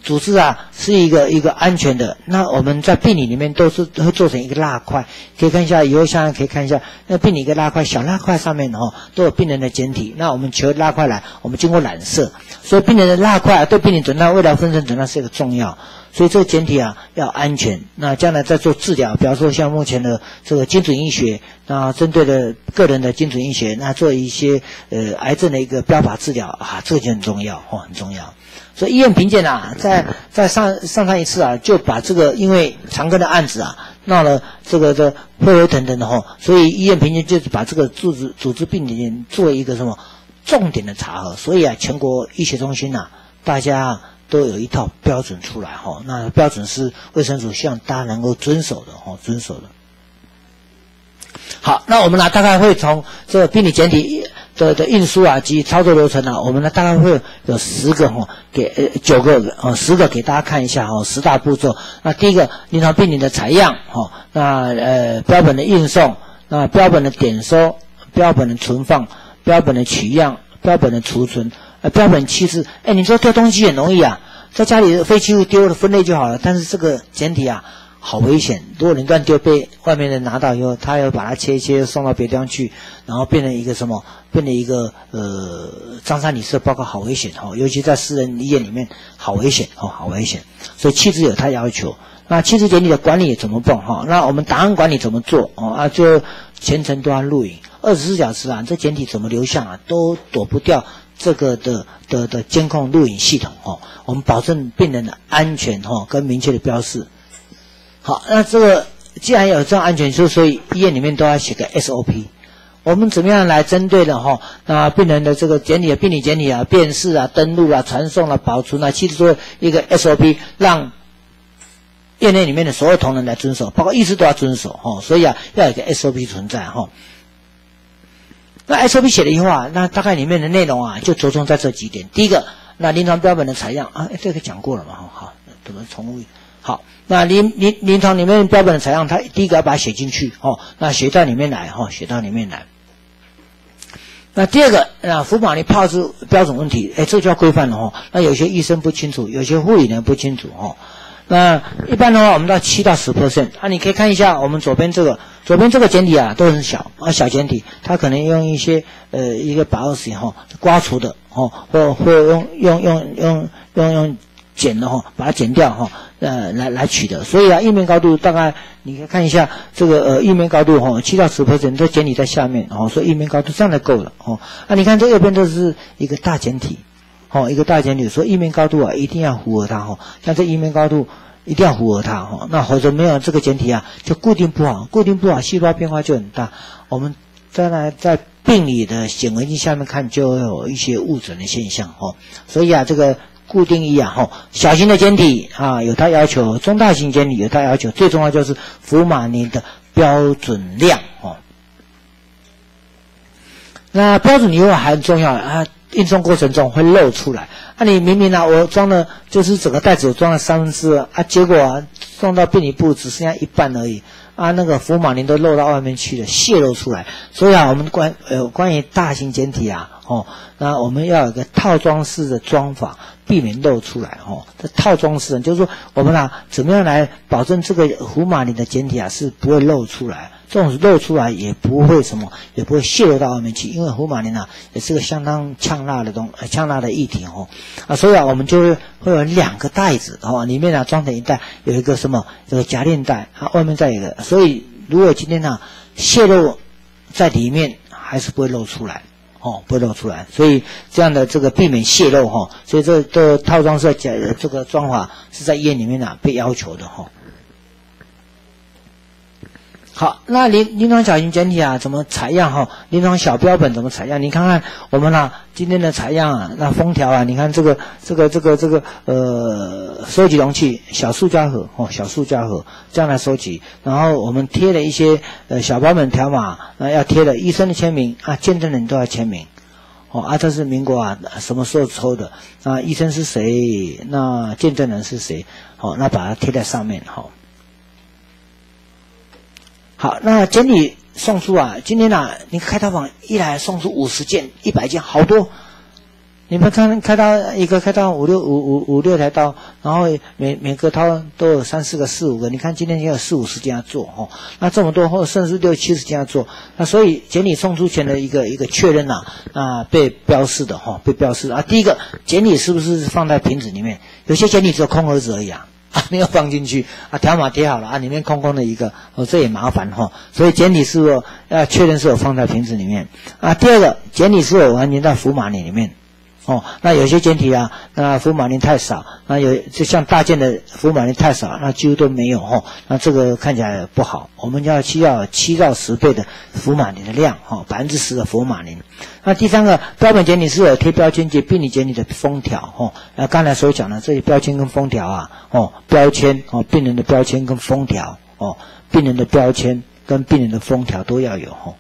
组织啊，是一个一个安全的。那我们在病理里面都是会做成一个蜡块，可以看一下，以后下来可以看一下，那病理一个蜡块，小蜡块上面哈都有病人的简体。那我们求蜡块来，我们经过染色，所以病人的蜡块对病理诊断、未来分诊诊断是一个重要。所以这个简体啊要安全，那将来在做治疗，比方说像目前的这个精准医学，那针对的个人的精准医学，那做一些呃癌症的一个标靶治疗啊，这个就很重要哦，很重要。所以医院评鉴啊，在在上上上一次啊，就把这个因为长庚的案子啊闹了这个的会有等等的哈，所以医院评鉴就是把这个组织组织病理做一个什么重点的查核，所以啊，全国医学中心呐，大家。都有一套标准出来哈，那标准是卫生署希望大家能够遵守的哈，遵守的。好，那我们呢大概会从这个病理简体的的运输啊及操作流程呢，我们呢大概会有十个哈，给九个呃十个给大家看一下哈，十大步骤。那第一个临床病理的采样哈，那呃标本的运送，那标本的点收，标本的存放，标本的取样，标本的储存。呃，标本弃置，哎，你说丢东西很容易啊，在家里废弃物丢了分类就好了。但是这个简体啊，好危险。如果你乱丢，被外面人拿到以后，他要把它切一切，送到别地方去，然后变成一个什么，变成一个呃张三李四报告，好危险哦。尤其在私人医院里面，好危险哦，好危险。所以弃置有他要求。那弃置简体的管理也怎么办哈？那我们档案管理怎么做哦？啊，就全程都要录影，二十四小时啊，这简体怎么流向啊，都躲不掉。这个的的的监控录影系统哦，我们保证病人的安全哦，跟明确的标示。好，那这个既然有这样安全性，所以医院里面都要写个 SOP。我们怎么样来针对的哈？那病人的这个检体、病理检体啊、辨识啊、登录啊、传送啊、保存啊，其实做一个 SOP，让院内里面的所有同仁来遵守，包括医师都要遵守哈。所以啊，要有一个 SOP 存在哈。那 SOP 写了以后啊，那大概里面的内容啊，就着重在这几点。第一个，那临床标本的采样啊，这个讲过了嘛，好，怎么重复？好，那临临临床里面标本的采样，它第一个要把它写进去哦，那写到里面来哈，写到里面来。那第二个，那福马尼泡是标准问题，哎，这就要规范了哈。那有些医生不清楚，有些护理人不清楚哈。那一般的话，我们到七到十 percent 啊，你可以看一下我们左边这个，左边这个简体啊都很小啊，小简体，它可能用一些呃一个把式哈刮除的哦，或或用用用用用用剪的哈，把它剪掉哈，呃来来取的。所以啊，页面高度大概你可以看一下这个呃页面高度哈，七到十 percent 都简体在下面哦，所以页面高度这样就够了哦。啊，你看这右边都是一个大简体。哦，一个大简体，所以页面高度啊，一定要符合它哈。像这页面高度一定要符合它哈。那或者没有这个简体啊，就固定不好，固定不好，细胞变化就很大。我们再来在病理的显微镜下面看，就有一些误诊的现象哦。所以啊，这个固定仪啊，哈，小型的简体啊有它要求，中大型简体有它要求，最重要就是福马尼的标准量哦。那标准以外还很重要啊，运送过程中会漏出来。那你明明呢，我装了就是整个袋子我装了三分之二啊，结果啊送到病理部只剩下一半而已啊，那个福马林都漏到外面去了，泄露出来。所以啊，我们关呃关于大型简体啊，哦，那我们要有个套装式的装法，避免漏出来哦。这套装式就是说，我们啊怎么样来保证这个福马林的简体啊是不会漏出来。这种露出来也不会什么，也不会泄露到外面去，因为福马林啊也是个相当呛辣的东，呛辣的液体哦，啊，所以啊，我们就会有两个袋子哦，里面呢装成一袋，有一个什么这个夹链袋，啊，外面再一个，所以如果今天呢泄露在里面，还是不会露出来哦，不会露出来，所以这样的这个避免泄露哈，所以这个套装设假这个装法是在医院里面呢被要求的哈。好，那临临床小型简体啊，怎么采样哈？临床小标本怎么采样？你看看我们呢，今天的采样啊，那封条啊，你看这个这个这个这个呃，收集容器小塑胶盒哦，小塑胶盒这样来收集，然后我们贴了一些呃小标本条码，那要贴的医生的签名啊，见证人都要签名哦啊，这是民国啊什么时候抽的啊？医生是谁？那见证人是谁？好，那把它贴在上面哈。好，那简体送出啊，今天呐，你开刀房一来送出五十件、一百件，好多。你们看，开刀一个开刀五六五五五六台刀，然后每每个刀都有三四个、四五个。你看今天也有四五十件要做哈，那这么多或甚至六七十件要做，那所以简理送出前的一个一个确认呐，啊被标示的哈，被标示啊。第一个简体是不是放在瓶子里面？有些简体只有空盒子而已啊。啊，没有放进去啊，条码贴好了啊，里面空空的一个，哦，这也麻烦哈。所以简体是否要确认是否放在瓶子里面啊？第二个，简体是否完全在福马里里面。哦，那有些简体啊，那福马林太少，那有就像大件的福马林太少，那几乎都没有哈，那这个看起来不好。我们要需要七到十倍的福马林的量哈，百分之十的福马林。那第三个标本简体是有贴标签及病理简体的封条哈，那刚才所讲的这些标签跟封条啊，哦，标签哦，病人的标签跟封条哦，病人的标签跟病人的封条都要有哈。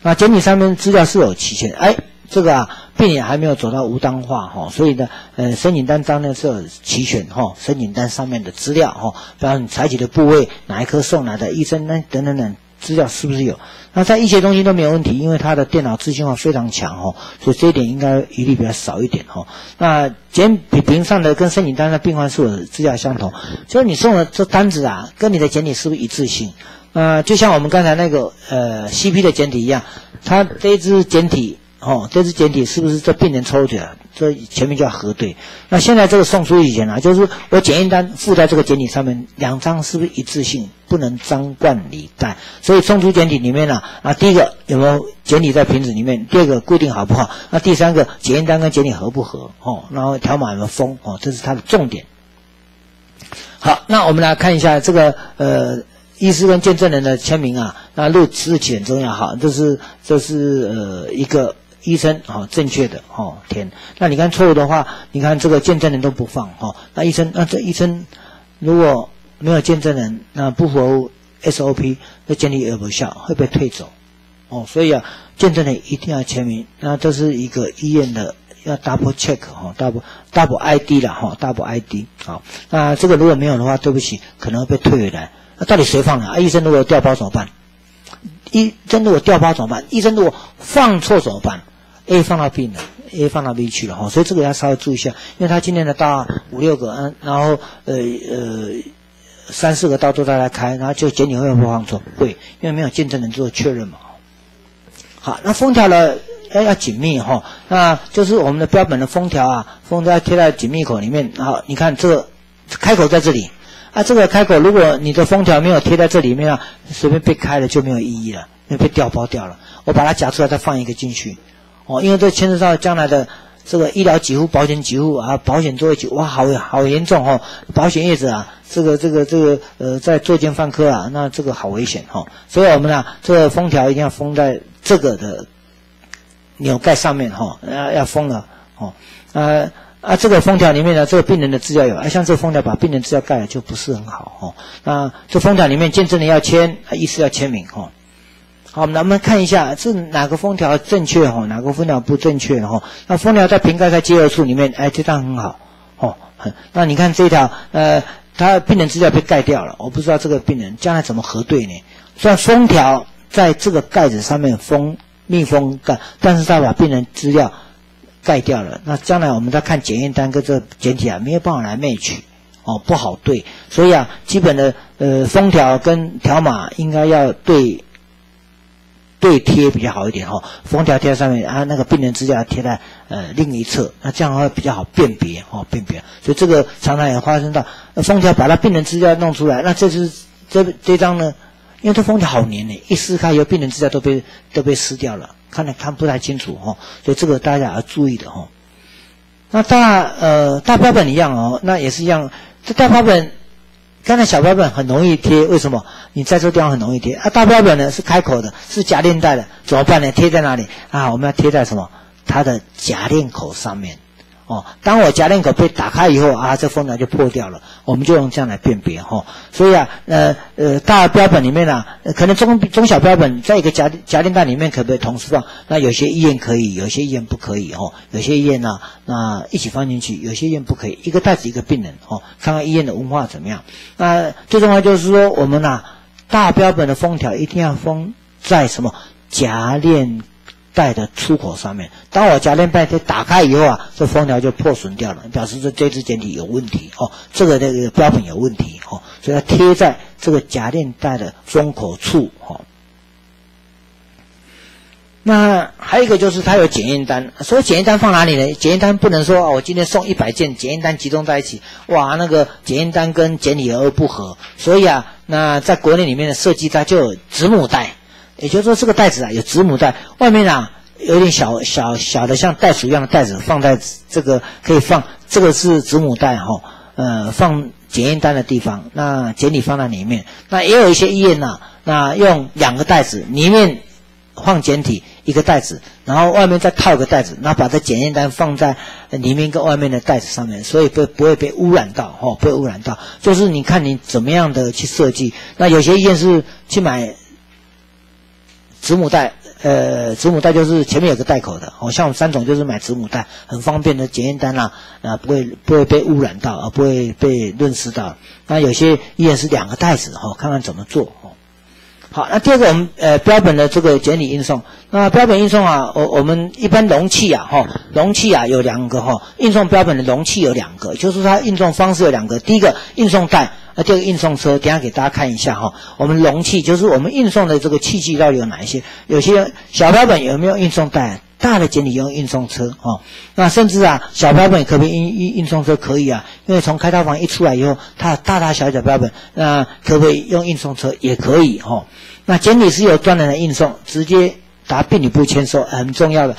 那简体上面资料是有齐全，哎。这个啊，病人还没有走到无当化哈，所以呢，呃，申请单上面是有齐全哈，申请单上面的资料哈，比方你采取的部位，哪一科送来的，医生呢等等等资料是不是有？那在一些东西都没有问题，因为它的电脑资讯化非常强哈，所以这一点应该疑虑比较少一点哈。那简比平上的跟申请单的病患数资料相同，就是你送的这单子啊，跟你的简体是不是一致性？呃，就像我们刚才那个呃 CP 的简体一样，它这一支简体。哦，这支简体是不是这病人抽的？这前面就要核对。那现在这个送出以前啊，就是我检验单附在这个简体上面，两张是不是一致性？不能张冠李戴。所以送出简体里面呢，啊，第一个有没有简体在瓶子里面？第二个固定好不好？那第三个检验单跟简体合不合？哦，然后条码有没有封？哦，这是它的重点。好，那我们来看一下这个呃。医师跟见证人的签名啊，那日日期很重要哈，这是这是呃一个医生哈正确的哈填。那你看错误的话，你看这个见证人都不放哈，那医生那这医生如果没有见证人，那不符合 SOP，那检体也不效，会被退走哦。所以啊，见证人一定要签名。那这是一个医院的要 double check 哈，double double ID 了哈，double ID 好。那这个如果没有的话，对不起，可能会被退回来。那到底谁放的啊？医生如果掉包怎么办？医生如果掉包怎么办？医生如果放错怎么办？A 放到 B 了，A 放到 B 去了哈，所以这个要稍微注意一下，因为他今天的大五六个，嗯，然后呃呃三四个到都在来开，然后就检体会不会放错？会，因为没有见证人做确认嘛。好，那封条呢要要紧密哈，那就是我们的标本的封条啊，封条贴在紧密口里面，好，你看这个开口在这里。啊，这个开口，如果你的封条没有贴在这里面啊，随便被开了就没有意义了，因为被调包掉了。我把它夹出来，再放一个进去，哦，因为这牵涉到将来的这个医疗给付、保险给付啊，保险做一起，哇，好好严重哦。保险业者啊，这个这个这个呃，在作奸犯科啊，那这个好危险哈。所以我们呢，这个封条一定要封在这个的纽盖上面哈，要要封了哦。呃啊，这个封条里面呢，这个病人的资料有，啊，像这个封条把病人资料盖了就不是很好哦。那这封条里面见证人要签，医师要签名哈。好，我们看一下是哪个封条正确哈，哪个封条不正确哈。那封条在瓶盖在接合处里面，哎，这张很好哦。那你看这条，呃，他病人资料被盖掉了，我不知道这个病人将来怎么核对呢？虽然封条在这个盖子上面封密封盖，但是他把病人资料盖掉了，那将来我们再看检验单跟这检体啊，没有办法来 match 哦，不好对。所以啊，基本的呃封条跟条码应该要对。对贴比较好一点哈，封条贴在上面啊，那个病人资料贴在呃另一侧，那这样的话比较好辨别哦，辨别。所以这个常常也发生到封条把他病人资料弄出来，那这是这这张呢，因为这封条好粘呢，一撕开以后病人资料都被都被撕掉了，看来看不太清楚哈，所以这个大家要注意的哈。那大呃大标本一样哦，那也是一样，这大标本。刚才小标本很容易贴，为什么？你在这个地方很容易贴啊。大标本呢是开口的，是夹链带的，怎么办呢？贴在哪里啊？我们要贴在什么？它的夹链口上面。哦，当我夹链口被打开以后啊，这封条就破掉了。我们就用这样来辨别哈。所以啊，呃呃，大标本里面呢，可能中中小标本在一个夹夹链袋里面可不可以同时放？那有些医院可以，有些医院不可以哦。有些医院呢，那一起放进去；有些医院不可以，一个袋子一个病人哦。看看医院的文化怎么样。那最重要就是说，我们呐，大标本的封条一定要封在什么夹链。带的出口上面，当我夹链带给打开以后啊，这封条就破损掉了，表示这这支简体有问题哦，这个这个标本有问题哦，所以要贴在这个夹链带的封口处哦。那还有一个就是它有检验单，所以检验单放哪里呢？检验单不能说啊，我今天送一百件检验单集中在一起，哇，那个检验单跟简体而不合，所以啊，那在国内里面的设计它就有子母带。也就是说，这个袋子啊有子母袋，外面啊有点小小小的像袋鼠一样的袋子，放在这个可以放，这个是子母袋哈，呃，放检验单的地方，那简体放在里面。那也有一些医院呢，那用两个袋子，里面放简体一个袋子，然后外面再套个袋子，那把这检验单放在里面跟外面的袋子上面，所以不不会被污染到哈，不会污染到。就是你看你怎么样的去设计，那有些医院是去买。子母袋，呃，子母袋就是前面有个袋口的，哦，像我们三种就是买子母袋，很方便的检验单啦，啊，不会不会被污染到，啊，不会被润湿到。那有些医院是两个袋子，哈，看看怎么做，哦。好，那第二个我们呃标本的这个简理运送，那标本运送啊，我我们一般容器啊，哈，容器啊有两个哈，运送标本的容器有两个，就是它运送方式有两个，第一个运送袋。那这个运送车，等下给大家看一下哈。我们容器就是我们运送的这个器具到底有哪一些？有些小标本有没有运送带？大的简体用运送车哦。那甚至啊，小标本可不可以运运运送车？可以啊，因为从开刀房一出来以后，它大大小小标本，那可不可以用运送车？也可以哦。那简体是有专人的运送，直接达病理部签收，很重要的。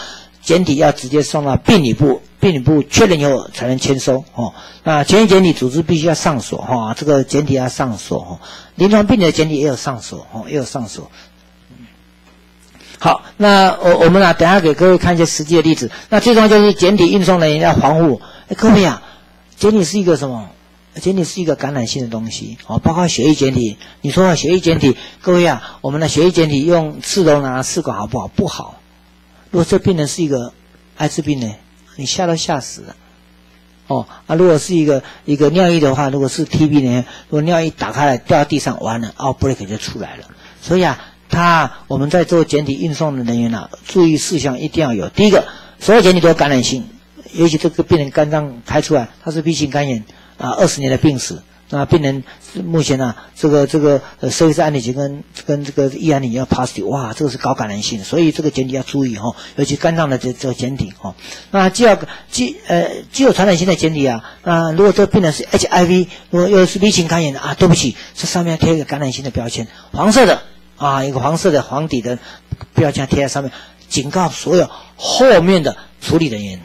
简体要直接送到病理部，病理部确认以后才能签收哦。那前一简体组织必须要上锁哈，这个简体要上锁哈。临床病理的简体也有上锁哦，也有上锁。好，那我我们啊，等下给各位看一些实际的例子。那最重要就是简体运送人员要防护。各位啊，简体是一个什么？简体是一个感染性的东西哦，包括血液简体。你说血液简体，各位啊，我们的血液简体用刺头拿试管好不好？不好。如果这病人是一个艾滋病呢，你吓都吓死了。哦啊，如果是一个一个尿液的话，如果是 TB 呢，如果尿液打开来掉到地上，完了，outbreak 就出来了。所以啊，他我们在做简体运送的人员呢，注意事项一定要有。第一个，所有简体都有感染性，尤其这个病人肝脏排出来，他是 B 型肝炎啊，二十年的病史。那病人目前呢，这个这个呃，社会是安利级跟跟这个易安利要 positive，哇，这个是高感染性，所以这个检体要注意哈，尤其肝脏的这这个检体哈。那既要既呃既有传染性的检体啊，那如果这个病人是 HIV，如果又是 B 型肝炎的啊，对不起，这上面要贴一个感染性的标签，黄色的啊，一个黄色的黄底的标签贴在上面，警告所有后面的处理人员。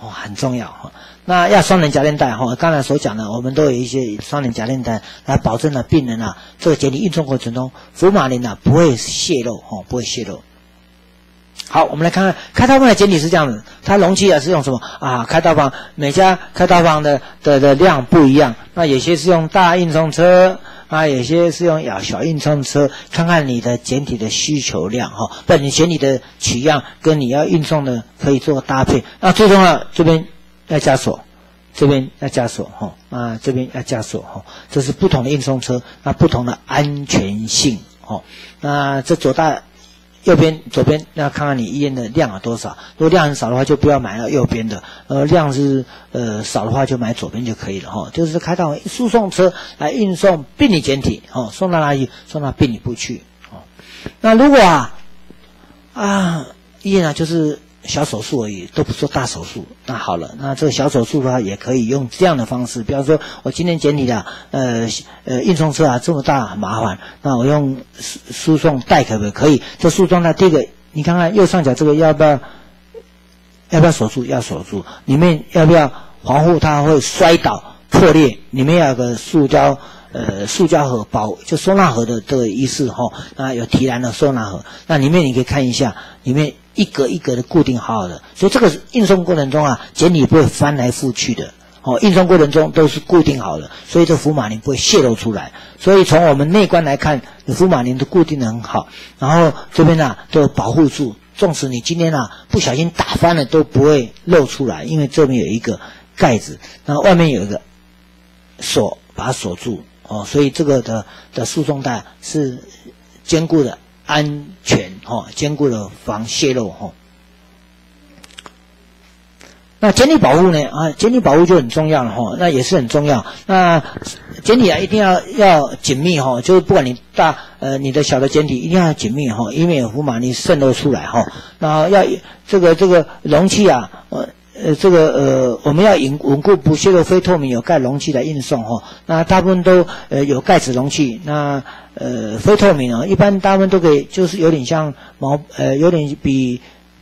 哦，很重要哈。那要双人夹链带哈，刚才所讲的，我们都有一些双人夹链带来保证了病人啊，这个检体运送过程中，福马林啊不会泄漏哦，不会泄漏。好，我们来看看开刀房的检体是这样子，它容器啊是用什么啊？开刀房每家开刀房的的的量不一样，那有些是用大运送车。啊，有些是用小小运送车，看看你的简体的需求量哈，不，你简体的取样跟你要运送的可以做搭配。那最重要，这边要加锁，这边要加锁哈，啊，这边要加锁哈，这是不同的运送车，那不同的安全性哦。那这左大。右边、左边，那看看你医院的量有多少。如果量很少的话，就不要买了右边的。呃，量是呃少的话，就买左边就可以了哈。就是开到输送车来运送病理检体，哦，送到哪里？送到病理部去。哦，那如果啊啊医院啊就是。小手术而已，都不做大手术。那好了，那这个小手术的话，也可以用这样的方式。比方说，我今天检体的，呃呃，运送车啊这么大麻烦，那我用输输送带可不可以？这输送带第一个，你看看右上角这个要不要？要不要手术？要手术。里面要不要防护？它会摔倒破裂。里面要有个塑胶呃塑胶盒包，就收纳盒的这个意思哈。那有提篮的收纳盒，那里面你可以看一下里面。一格一格的固定好好的，所以这个运送过程中啊，检体不会翻来覆去的。哦，运送过程中都是固定好的，所以这福马林不会泄露出来。所以从我们内观来看，福马林都固定的很好。然后这边呢都保护住，纵使你今天啊不小心打翻了都不会漏出来，因为这边有一个盖子，然后外面有一个锁把它锁住。哦，所以这个的的输送带是坚固的。安全哈，坚固的防泄漏哈。那简体保护呢？啊，简体保护就很重要了哈。那也是很重要。那简体啊，一定要要紧密哈。就是不管你大呃，你的小的简体一定要紧密哈，以免有福马尼渗漏出来哈。那要这个这个容器啊，呃。呃，这个呃，我们要稳稳固不泄漏、非透明有盖容器来运送哈。那大部分都呃有盖子容器，那呃非透明哦，一般大部分都可以，就是有点像毛呃，有点比。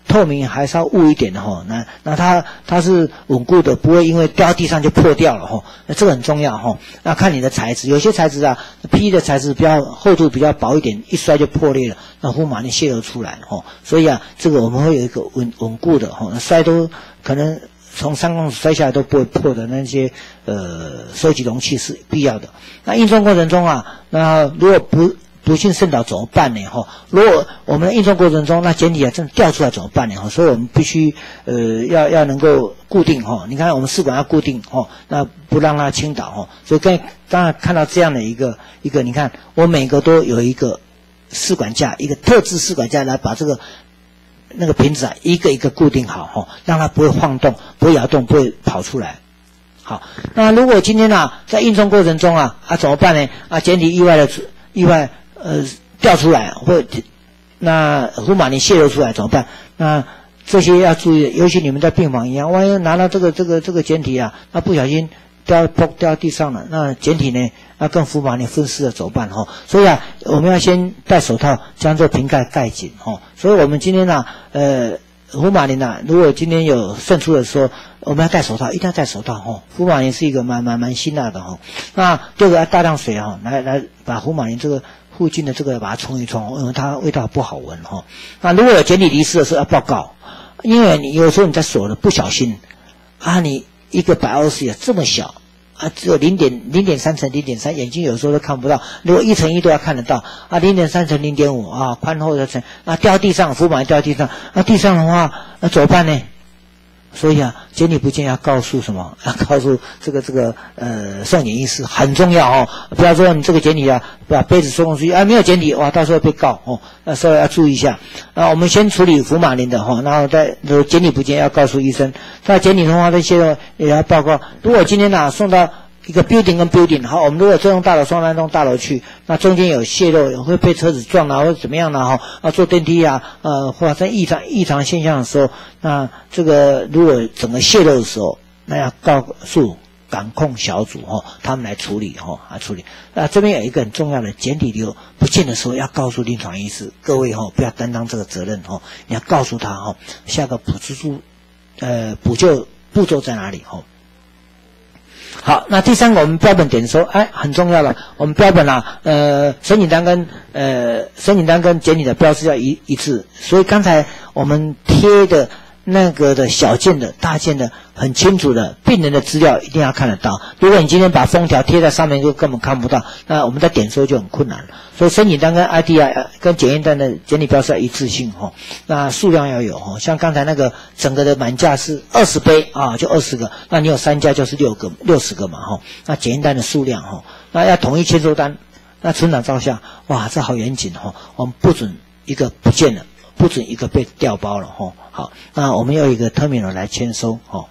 透明还是要雾一点的哈，那那它它是稳固的，不会因为掉地上就破掉了哈，那这个很重要哈。那看你的材质，有些材质啊，P 的材质比较厚度比较薄一点，一摔就破裂了，那呼马上泄露出来哈。所以啊，这个我们会有一个稳稳固的哈，摔都可能从三公尺摔下来都不会破的那些呃收集容器是必要的。那运送过程中啊，那如果不不幸渗倒怎么办呢？哈，如果我们运送过程中那简体啊真的掉出来怎么办呢？哈，所以我们必须呃要要能够固定哈。你看我们试管要固定哈，那不让它倾倒哈。所以刚刚才看到这样的一个一个，你看我每个都有一个试管架，一个特制试管架来把这个那个瓶子啊一个一个固定好哈，让它不会晃动、不会摇动、不会跑出来。好，那如果今天呢在运送过程中啊啊怎么办呢？啊简体意外的意外。呃，掉出来或那胡马林泄露出来怎么办？那这些要注意，尤其你们在病房一样，万一拿到这个这个这个简体啊，那不小心掉掉掉地上了，那简体呢，那跟胡马林分尸了怎么办？哈，所以啊，我们要先戴手套将这瓶盖盖紧，哈。所以我们今天呢，呃，福马林呐，如果今天有渗出的时候，我们要戴手套，一定要戴手套，哈。福马林是一个蛮蛮蛮辛辣的，哈。那这个要大量水啊，来来把福马林这个。附近的这个把它冲一冲，因为它味道不好闻哈。那如果有检体离世的时候要报告，因为你有时候你在锁的不小心，啊，你一个白欧式这么小啊，只有零点零点三乘零点三，眼睛有时候都看不到。如果一乘一都要看得到啊，零点三乘零点五啊，宽厚的乘啊，掉地上，浮板掉地上，那地上的话那怎么办呢？所以啊，检理不见要告诉什么？要告诉这个这个呃送检医师很重要哦。不要说你这个检体啊，把杯子送出去啊，没有检体哇，到时候被告哦。那所以要注意一下。那我们先处理福马林的哈，然后再检理不见要告诉医生。那检理的话，这些也要报告。如果今天呢送到。一个 building 跟 building，好，我们如果这栋大楼送那栋大楼去，那中间有泄漏，也会被车子撞啊，或者怎么样的哈，啊，坐电梯啊，呃，发生异常异常现象的时候，那这个如果整个泄漏的时候，那要告诉感控小组哈，他们来处理哈，来处理。那这边有一个很重要的简体流不见的时候，要告诉临床医师，各位哈，不要担当这个责任哈，你要告诉他哈，下个补助，呃，补救。步骤在哪里？哦。好，那第三个我们标本点收，哎，很重要了。我们标本啊，呃，申请单跟呃申请单跟检体的标识要一一致，所以刚才我们贴的。那个的小件的、大件的，很清楚的，病人的资料一定要看得到。如果你今天把封条贴在上面，就根本看不到，那我们在点收就很困难了。所以申请单跟 ID 啊，跟检验单的检体标识要一致性哈，那数量要有哈。像刚才那个整个的满架是二十杯啊，就二十个，那你有三家就是六个、六十个嘛哈。那检验单的数量哈，那要统一签收单，那村长照相，哇，这好严谨哈，我们不准一个不见了。不准一个被调包了哈，好，那我们要一个 terminal 来签收哦，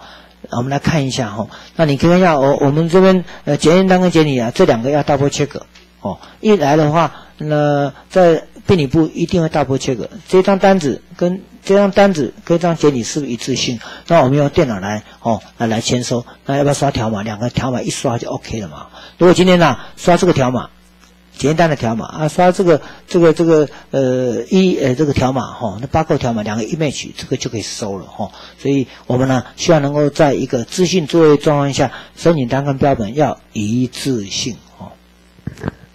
我们来看一下哈，那你看一下我我们这边呃检验单跟检理啊这两个要 double check 哦，一来的话那在病理部一定会 double check 这张单子跟这张单子跟这张检理是不是一致性？那我们用电脑来哦来来签收，那要不要刷条码？两个条码一刷就 OK 了嘛？如果今天呢刷这个条码？简单的条码啊，刷这个这个这个呃一呃这个条码哈，那八个条码两个 image 这个就可以收了哈。所以我们呢希望能够在一个资讯作业状况下，申请单跟标本要一致性哦。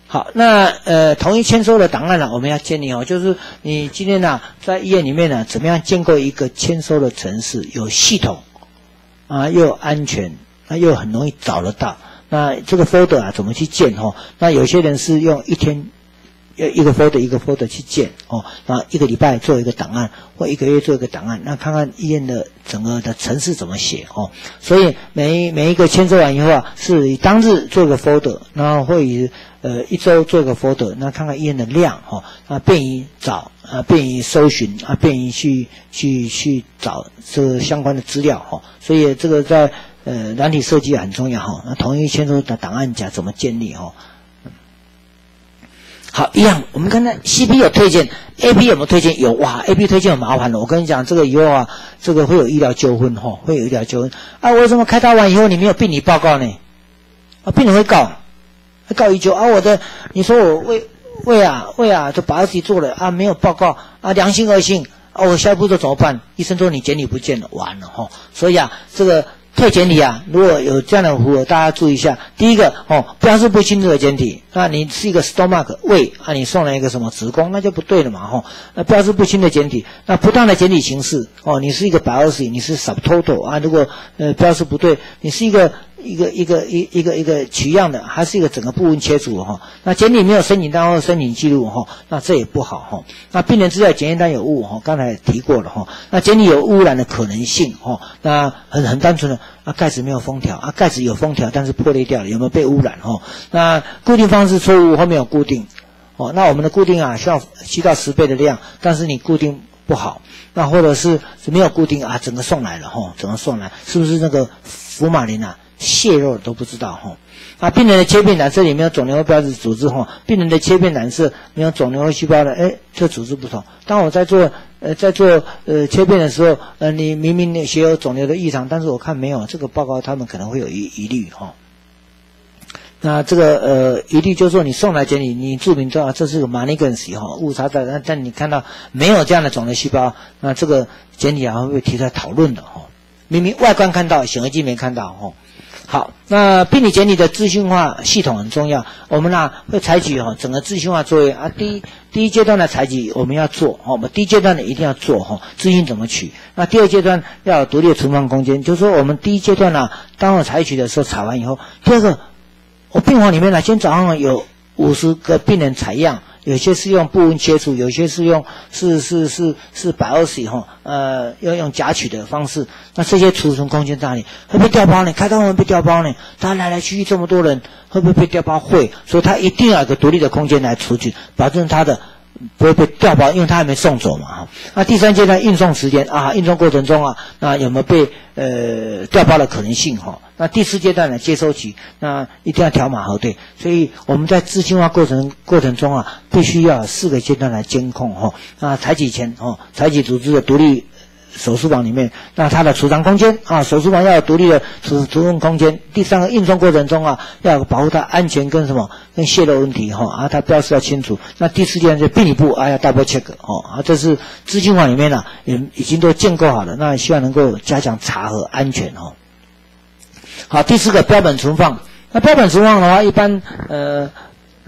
好，那呃同一签收的档案呢，我们要建立哦，就是你今天呢在医院里面呢，怎么样建构一个签收的程式，有系统啊，又安全，那又很容易找得到。那这个 folder 啊，怎么去建哈？那有些人是用一天，呃，一个 folder 一个 folder 去建哦。那一个礼拜做一个档案，或一个月做一个档案，那看看医院的整个的程式怎么写哦。所以每每一个签收完以后啊，是以当日做一个 folder，然后会以呃一周做一个 folder，那看看医院的量哈，啊便于找啊便于搜寻啊便于去去去找这相关的资料哈。所以这个在。呃，软体设计很重要哈。那同一签收的档案夹怎么建立哈？好，一样。我们刚才 C P 有推荐，A P 有没有推荐？有哇，A P 推荐很麻烦的。我跟你讲，这个以后啊，这个会有医疗纠纷哈，会有医疗纠纷。啊，为什么开刀完以后你没有病理报告呢？啊，病人会告，会告医纠啊。我的，你说我胃胃啊胃啊，就把自己做了啊，没有报告啊，良性恶性啊，我下一步都怎么办？医生说你检理不见了，完了哈。所以啊，这个。退简体啊，如果有这样的服务，大家注意一下。第一个哦，标示不清楚的简体，那你是一个 stomach 胃啊，你送了一个什么子宫，那就不对了嘛哈。那标示不清的简体，那不当的简体形式哦，你是一个 biopsy，你是 subtotal 啊，如果呃标示不对，你是一个。一个一个一一个一个取样的，还是一个整个部位切除哈？那检体没有申请单或申请记录哈？那这也不好哈。那病人资料检验单有误哈？刚才提过了哈。那检体有污染的可能性哈？那很很单纯的啊，盖子没有封条啊，盖子有封条，但是破裂掉了，有没有被污染哈？那固定方式错误，后面有固定哦。那我们的固定啊，需要七到十倍的量，但是你固定不好，那或者是没有固定啊，整个送来了哈，整个送来，是不是那个福马林啊？泄肉都不知道哈，啊，病人的切片染色里没有肿瘤标志组织哈，病人的切片染色没有肿瘤细胞的，哎，这组织不同。当我在做呃在做呃切片的时候，呃，你明明你写有肿瘤的异常，但是我看没有这个报告，他们可能会有疑疑虑哈。那这个呃疑虑就是说你送来检理，你注明说这是个 malignancy 哈误差在，但但你看到没有这样的肿瘤细胞，那这个检体还会提出来讨论的哈。明明外观看到，显微镜没看到哈。好，那病理检理的资讯化系统很重要。我们呢会采取哈整个资讯化作业啊。第一第一阶段的采集我们要做哦，我们第一阶段的一定要做哈。资讯怎么取？那第二阶段要有独立的存放空间。就是说我们第一阶段呢，当我采取的时候采完以后，第二个我病房里面呢，今天早上有五十个病人采样。有些是用布纹切除，有些是用是是是是百二十哈，呃，要用夹取的方式。那这些储存空间在哪里？会不会掉包呢？开刀会不会掉包呢？他来来去去这么多人，会不会被掉包？会，所以他一定要有个独立的空间来储存，保证他的。不会被掉包，因为他还没送走嘛哈。那第三阶段运送时间啊，运送过程中啊，那有没有被呃掉包的可能性哈？那第四阶段呢，接收期，那一定要条码核对。所以我们在资讯化过程过程中啊，必须要有四个阶段来监控哈。那采集前哦，采集组织的独立手术房里面，那它的储藏空间啊，手术房要有独立的储储存空间。第三个运送过程中啊，要保护它安全跟什么跟泄漏问题哈啊，它标识要清楚。那第四件是病理部啊要 double check 哦啊，这是资金房里面呢也已经都建构好了，那希望能够加强查核安全哦。好，第四个标本存放，那标本存放的话，一般呃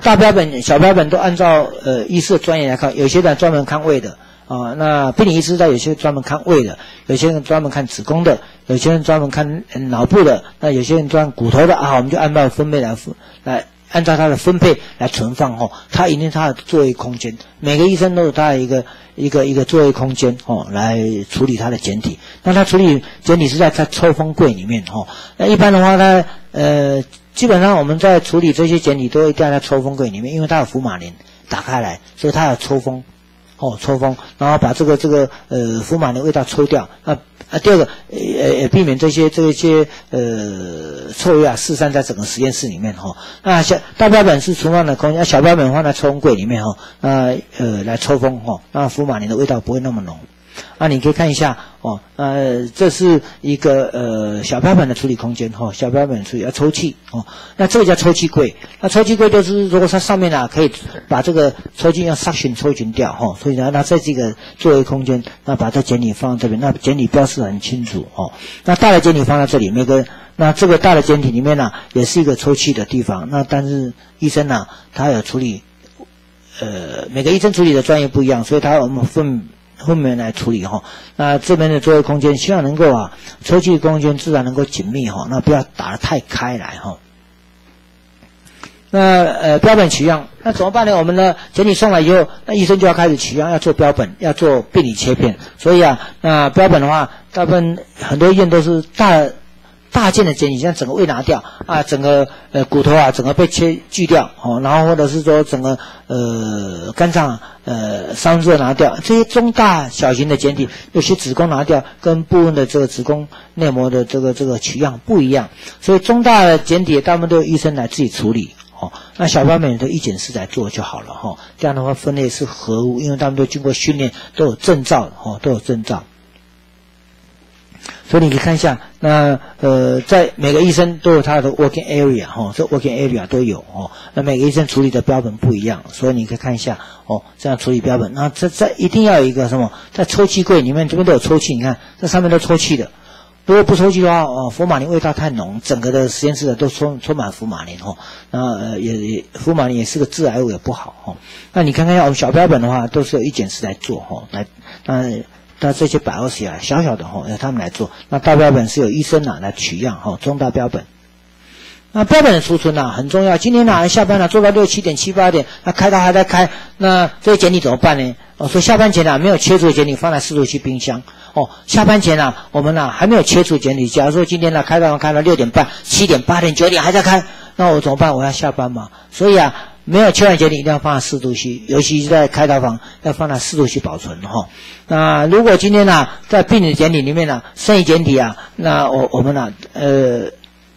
大标本、小标本都按照呃医师的专业来看，有些人专门看胃的。啊，那病理医师在有些专门看胃的，有些人专门看子宫的，有些人专门看脑部的，那有些人专骨头的啊，我们就按照分类来分，来按照它的分配来存放哦。它一定它的作业空间，每个医生都有他的一个一个一个作业空间哦，来处理它的简体。那他处理简体是在他抽风柜里面哦。那一般的话，他呃，基本上我们在处理这些简体都会掉在抽风柜里面，因为它有福马林打开来，所以它有抽风。哦，抽风，然后把这个这个呃福马的味道抽掉。那啊，第二个呃也避免这些这些呃臭味啊四散在整个实验室里面哈。那小大标本是存放的空间，小标本放在抽风柜里面哈。那呃来抽风哈，那福马林的味道不会那么浓。啊，你可以看一下哦，呃，这是一个呃小标本的处理空间哈，小标本处理要抽气哦，那这个叫抽气柜，那抽气柜就是如果它上面呢可以把这个抽气用 suction 抽取掉哈，所以呢，那在这个作为空间，那把这简体放这边，那简体标示很清楚哦，那大的简体放在这里，每个那这个大的简体里面呢也是一个抽气的地方，那但是医生呢他有处理，呃，每个医生处理的专业不一样，所以他我们分。后面来处理哈，那这边的作业空间希望能够啊，抽气空间自然能够紧密哈，那不要打得太开来哈。那呃标本取样，那怎么办呢？我们呢检体送来以后，那医生就要开始取样，要做标本，要做病理切片。所以啊，那标本的话，大部分很多医院都是大。大件的检体，像整个胃拿掉啊，整个呃骨头啊，整个被切锯掉哦，然后或者是说整个呃肝脏呃伤热拿掉，这些中大小型的检体，有些子宫拿掉，跟部分的这个子宫内膜的这个这个取样不一样，所以中大的检体大部分都由医生来自己处理哦，那小标本都一检师来做就好了哈，这样的话分类是合物，因为他们都经过训练，都有证照哦，都有证照。所以你可以看一下，那呃，在每个医生都有他的 working area 哈，这 working area 都有哦。那每个医生处理的标本不一样，所以你可以看一下哦，这样处理标本。那这这一定要有一个什么，在抽气柜里面这边都有抽气，你看这上面都抽气的。如果不抽气的话，哦，福马林味道太浓，整个的实验室的都充充满福马林哈。那呃也也福马林也是个致癌物，也不好哈。那你看看，要小标本的话，都是有一检师来做哈，来那。那这些百欧西啊，小小的哈，由他们来做。那大标本是由医生呐来取样哈，中大标本。那标本的储存呐很重要。今天呢下班了，做到六七点七八点，那开刀还在开，那这些简体怎么办呢？哦，说下班前呢没有切除的简体放在四度去冰箱。哦，下班前呢我们呢还没有切除简体。假如说今天呢开刀开到六点半、七点、八点、九点还在开，那我怎么办？我要下班嘛。所以啊。没有切完检体一定要放在四度区，尤其是在开刀房要放在四度区保存哈。那如果今天呢，在病理检体里面呢，剩余检体啊，那我我们呢，呃，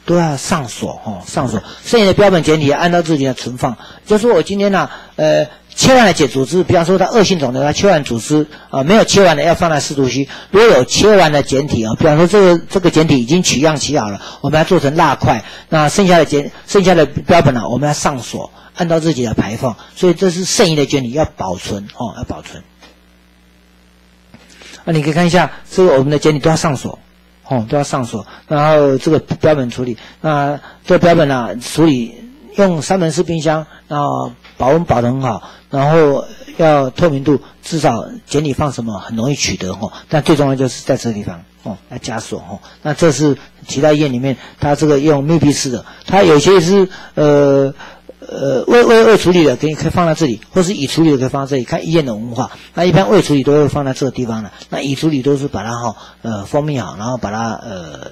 都要上锁哈，上锁。剩余的标本检体按照自己的存放。就说我今天呢，呃，切完了解组织，比方说它恶性肿瘤，它切完组织啊，没有切完的要放在四度区。如果有切完的简体啊，比方说这个这个简体已经取样取好了，我们要做成蜡块，那剩下的简剩下的标本呢，我们要上锁。按照自己的排放，所以这是剩余的简体要保存哦，要保存。啊，你可以看一下，这个我们的简体都要上锁，哦，都要上锁。然后这个标本处理，那这个标本呢，处理用三门式冰箱，然后保温保得很好，然后要透明度，至少检体放什么很容易取得哦。但最重要就是在这个地方哦，要加锁哦。那这是其他医院里面，它这个用密闭式的，它有些是呃。呃，未未未处理的可以可以放在这里，或是已处理的可以放在这里。看医院的文化，那一般未处理都会放在这个地方的。那已处理都是把它哈呃封闭好，然后把它呃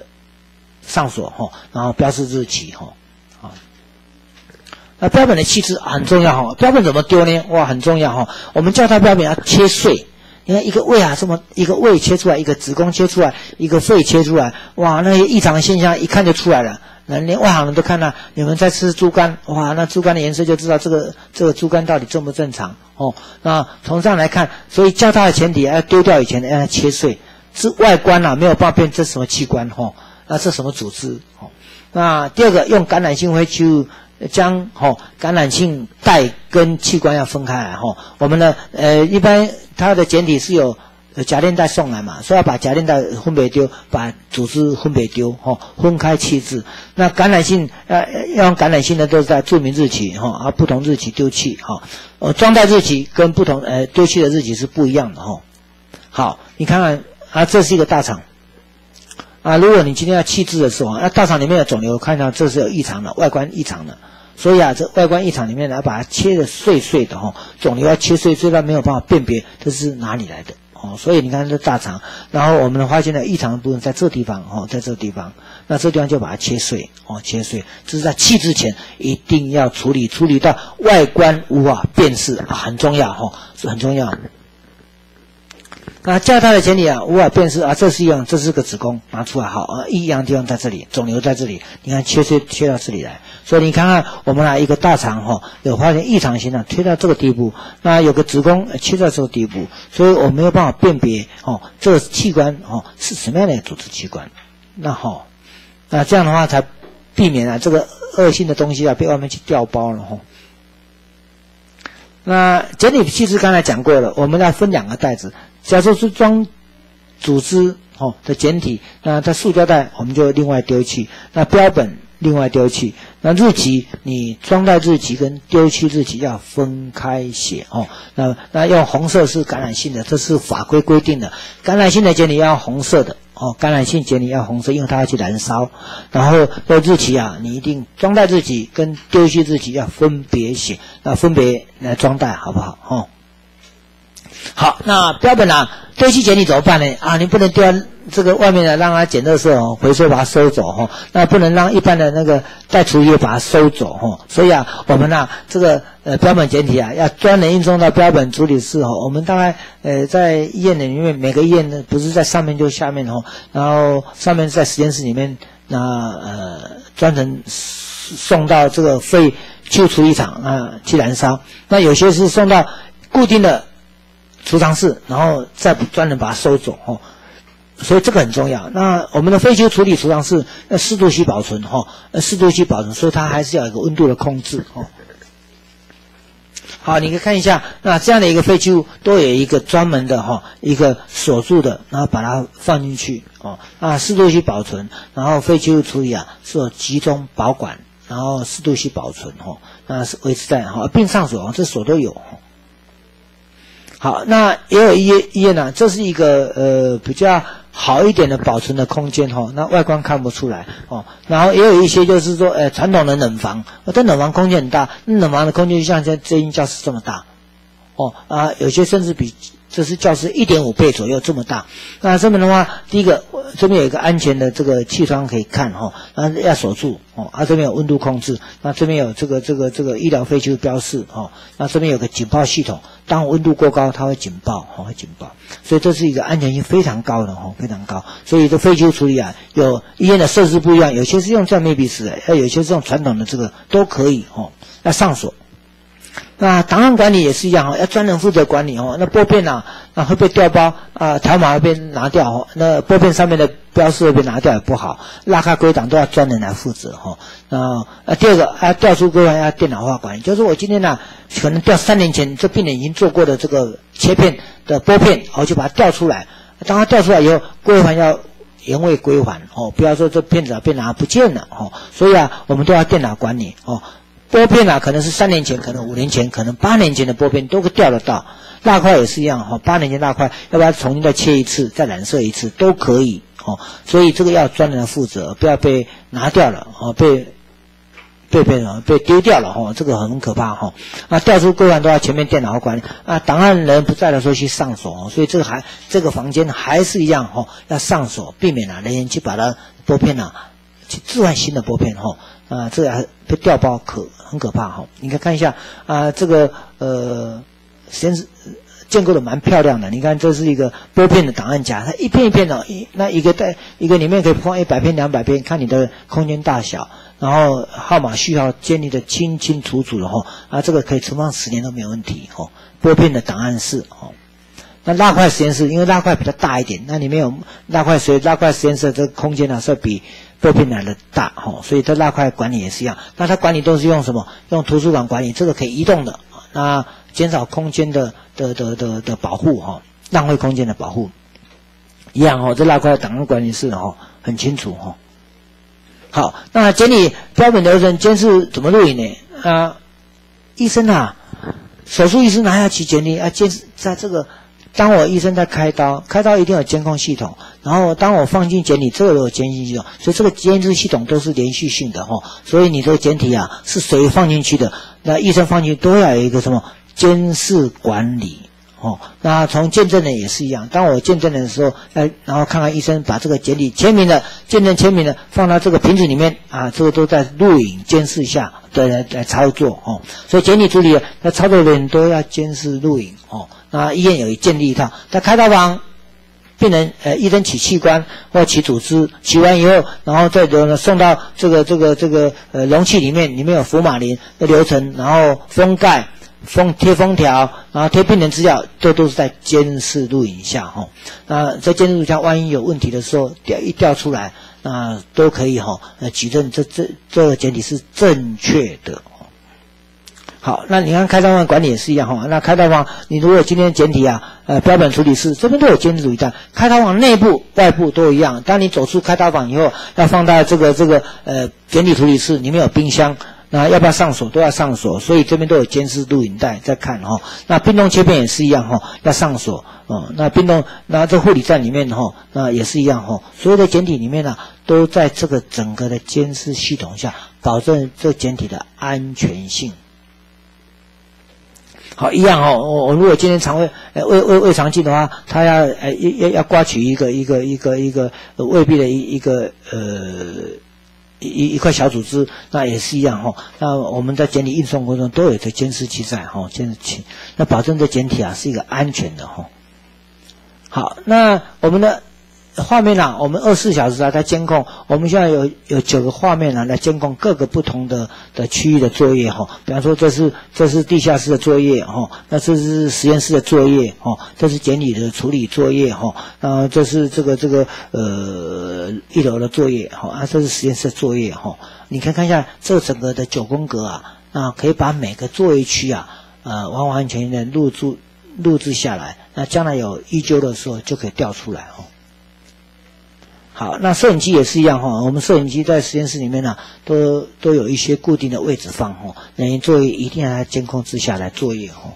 上锁哈，然后标示日期哈。那标本的气质很重要哈。标本怎么丢呢？哇，很重要哈。我们叫它标本要切碎。你看一个胃啊，这么一个胃切出来，一个子宫切出来，一个肺切出来，哇，那些异常现象一看就出来了。那连外行人都看到你们在吃猪肝，哇，那猪肝的颜色就知道这个这个猪肝到底正不正常哦。那从上来看，所以较大的前提要丢掉以前的，让它切碎，是外观啊，没有办法辨这什么器官哈，那这什么组织哦？那第二个用感染性灰去将哈感染性带跟器官要分开来哈。我们呢呃一般它的简体是有夹链袋送来嘛，所以要把夹链袋分别丢，把组织分别丢哈，分开弃置。那感染性呃要用感染性的都是在注明日期哈，而不同日期丢弃哈。呃装袋日期跟不同呃丢弃的日期是不一样的哈。好，你看看啊，这是一个大肠。啊，如果你今天要弃置的时候，那大肠里面的肿瘤看到这是有异常的，外观异常的，所以啊，这外观异常里面呢，把它切的碎碎的哈，肿瘤要切碎碎到没有办法辨别这是哪里来的哦，所以你看这大肠，然后我们发现的异常的部分在这地方哦，在这地方，那这地方就把它切碎哦，切碎，这是在弃之前一定要处理，处理到外观无法辨识，很重要哈，是很重要。那较大的前提啊，无法辨识啊，这是一样，这是个子宫拿出来好啊，异样地方在这里，肿瘤在这里，你看切切切到这里来，所以你看看我们拿一个大肠哈，有发现异常性的推到这个地步，那有个子宫切到这个地步，所以我没有办法辨别哦，这个器官哦是什么样的组织器官，那好，那这样的话才避免啊这个恶性的东西啊被外面去调包了哈。那简体其实刚才讲过了，我们要分两个袋子。假设是装组织哦的简体，那它塑胶袋我们就另外丢弃，那标本另外丢弃，那日期你装袋日期跟丢弃日期要分开写哦。那那用红色是感染性的，这是法规规定的，感染性的简体要红色的哦，感染性简体要红色，因为它要去燃烧。然后要日期啊，你一定装袋日期跟丢弃日期要分别写，那分别来装袋好不好？哦。好，那标本啊，丢弃前你怎么办呢？啊，你不能丢这个外面的，让它捡垃圾哦，回收把它收走哈。那不能让一般的那个带厨余把它收走哈。所以啊，我们呢，这个呃标本简体啊，要专人运送到标本处理室哈。我们大概呃在医院里面，每个医院呢不是在上面就下面哈，然后上面在实验室里面，那呃专程送到这个废旧处理厂啊去燃烧。那有些是送到固定的。储藏室，然后再专人把它收走哦，所以这个很重要。那我们的废弃处理储藏室要适度去保存哈，适度去保存，所以它还是要有一个温度的控制哦。好，你可以看一下，那这样的一个废弃物都有一个专门的哈，一个锁住的，然后把它放进去哦。那适度去保存，然后废弃物处理啊，是集中保管，然后适度去保存哈，那是维持在哈，并上锁，这锁都有。好，那也有一些医院呢，这是一个呃比较好一点的保存的空间哈，那外观看不出来哦。然后也有一些就是说，呃，传统的冷房，这冷房空间很大，冷房的空间就像这这间教室这么大，哦啊，有些甚至比。这是教室一点五倍左右这么大，那这边的话，第一个这边有一个安全的这个气窗可以看哈，那要锁住哦，啊这边有温度控制，那这边有这个这个这个医疗废弃物标示哦，那这边有个警报系统，当温度过高它会警报哦会警报，所以这是一个安全性非常高的哦非常高，所以这废弃物处理啊，有医院的设施不一样，有些是用这样密闭式的，要有些是用传统的这个都可以哦，要上锁。那档案管理也是一样哦，要专人负责管理哦。那拨片呐，那会被调包啊，条码会被拿掉哦。那拨片上面的标识会被拿掉也不好，拉开归档都要专人来负责哦。那啊，第二个啊调出归还要电脑化管理，就是我今天呢，可能调三年前这病人已经做过的这个切片的拨片，我就把它调出来。当它调出来以后，归还要原位归还哦，不要说这片子啊被拿不见了哦。所以啊，我们都要电脑管理哦。拨片啊，可能是三年前，可能五年前，可能八年前的拨片都会掉得到。蜡块也是一样哈，八年前蜡块要不要重新再切一次，再染色一次都可以哦。所以这个要专人负责，不要被拿掉了哦，被被被人被丢掉了哈，这个很可怕哈。啊，调出归案都要前面电脑管理啊，档案人不在的时候去上锁，所以这个还这个房间还是一样哈，要上锁，避免啊人员去把它拨片啊去置换新的拨片哈。啊，这个还被调包可很可怕哈！你看看一下啊，这个呃实验室建构的蛮漂亮的。你看这是一个拨片的档案夹，它一片一片的，一那一个带一个里面可以放一百片、两百片，看你的空间大小，然后号码序号建立的清清楚楚的哈。啊，这个可以存放十年都没有问题哈。拨片的档案室哈。那蜡块实验室，因为蜡块比较大一点，那里面有蜡块，所以蜡块实验室这个空间呢是比玻片来的大哈，所以它蜡块管理也是一样。那它管理都是用什么？用图书馆管理，这个可以移动的，那减少空间的的的的的保护哈，浪费空间的保护一样哦。这蜡块档案管理室哈很清楚哈。好，那检理标本流程监视怎么录影呢？啊，医生啊，手术医生拿下去检理啊，监视在这个。当我医生在开刀，开刀一定有监控系统。然后当我放进检体，这个都有监视系统，所以这个监视系统都是连续性的哈。所以你这个检体啊，是谁放进去的？那医生放进去都要有一个什么监视管理哦。那从见证人也是一样，当我见证人的时候，哎，然后看看医生把这个检体签名的见证签名的放到这个瓶子里面啊，这个都在录影监视下的来来操作哦。所以检体处理那操作人都要监视录影哦。那医院有建立一套，在开刀房，病人呃医生取器官或取组织，取完以后，然后再呢送到这个这个这个呃容器里面，里面有福马林的流程，然后封盖、封贴封条，然后贴病人资料，这都是在监视录影下哈。那在监视录影下，万一有问题的时候调一调出来，那都可以哈呃举证这这这个检体是正确的。好，那你看开刀房管理也是一样哈。那开刀房，你如果今天简体啊，呃，标本处理室这边都有监视录影带。开刀房内部、外部都一样。当你走出开刀房以后，要放到这个这个呃简体处理室，里面有冰箱，那要不要上锁都要上锁，所以这边都有监视录影带在看哈。那冰冻切片也是一样哈，要上锁哦。那冰冻，那这护理站里面哈，那也是一样哈。所有的简体里面呢，都在这个整个的监视系统下，保证这简体的安全性。好，一样哦。我我如果今天肠胃呃胃胃胃肠镜的话，他要呃要要要刮取一个一个一个一个胃壁的一一个呃一一块小组织，那也是一样哈。那我们在检体运送过程中都有这监视器在哈，监视器，那保证这检体啊是一个安全的哈。好，那我们的。画面啊，我们二十四小时啊在监控。我们现在有有九个画面啊来监控各个不同的的区域的作业哈。比方说，这是这是地下室的作业哈，那这是实验室的作业哈，这是检理的处理作业哈，啊，这是这个这个呃一楼的作业哈，啊，这是实验室的作业哈。你可以看一下这整个的九宫格啊，啊，可以把每个作业区啊，呃，完完全全的录制录制下来。那将来有依旧的时候就可以调出来哦。好，那摄影机也是一样哈。我们摄影机在实验室里面呢，都都有一些固定的位置放哈。那作业一定要在监控之下来作业哈。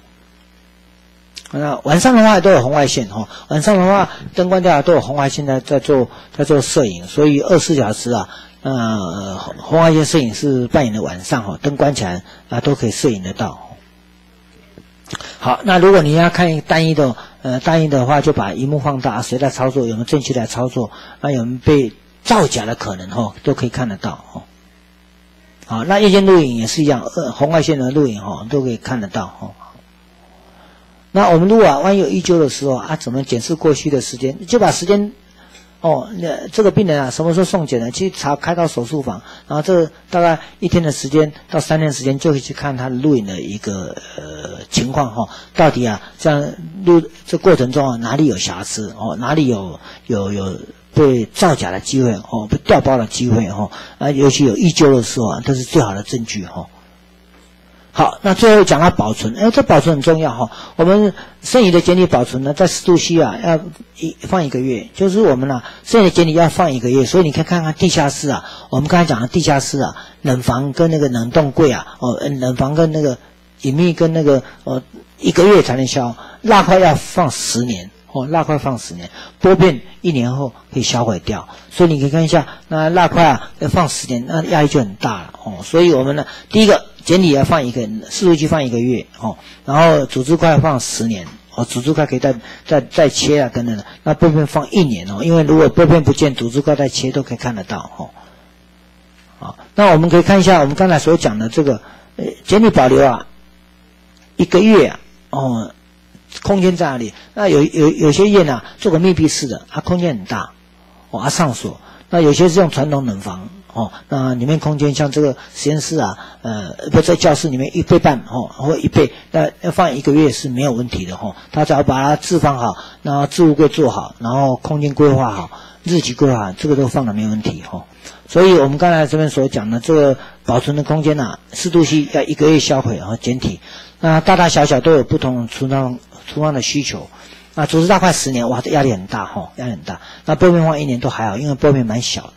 那晚上的话都有红外线哈。晚上的话灯关掉都有红外线在在做在做摄影，所以二十四小时啊，呃，红外线摄影是扮演的晚上哈，灯关起来啊都可以摄影得到。好，那如果你要看单一的，呃，答应的话，就把荧幕放大，谁来操作，有没有正确来操作，那有没有被造假的可能，哈，都可以看得到，哈。好，那夜间录影也是一样，呃，红外线的录影，哈，都可以看得到，哈。那我们如果万一有依旧的时候啊，怎么检视过去的时间？就把时间。哦，那这个病人啊，什么时候送检呢？去查开到手术房，然后这大概一天的时间到三天时间，就会去看他录影的一个呃情况哈。到底啊，这样录这过程中啊，哪里有瑕疵哦？哪里有有有被造假的机会哦？被调包的机会哈？啊，尤其有异旧的时候啊，这是最好的证据哈。好，那最后讲到保存，哎，这保存很重要哈。我们剩余的简体保存呢，在湿度区啊，要一放一个月，就是我们呢，剩余的简体要放一个月。所以你可以看看地下室啊，我们刚才讲的地下室啊，冷房跟那个冷冻柜啊，哦，冷房跟那个隐秘跟那个呃，一个月才能消，蜡块要放十年哦，蜡块放十年，玻片一年后可以销毁掉。所以你可以看一下，那蜡块啊要放十年，那压力就很大了哦。所以我们呢，第一个。简体要放一个，四度机放一个月哦，然后组织块放十年哦，组织块可以再再再切啊等等的，那玻片放一年哦，因为如果玻片不见，组织块再切都可以看得到哦。好，那我们可以看一下我们刚才所讲的这个呃简体保留啊，一个月啊哦，空间在哪里？那有有有些院呢做个密闭式的，它空间很大，哦，上锁。那有些是用传统冷房。哦。那里面空间像这个实验室啊，呃，不在教室里面一倍半哦，或一倍，那要放一个月是没有问题的哈。他只要把它置放好，然后置物柜做好，然后空间规划好，日期规划好，这个都放的没问题哈。所以我们刚才这边所讲的这个保存的空间呐，湿度系要一个月销毁和检体，那大大小小都有不同存放存放的需求。那组织大块十年，哇，这压力很大哈，压力很大。那玻面放一年都还好，因为玻面蛮小的。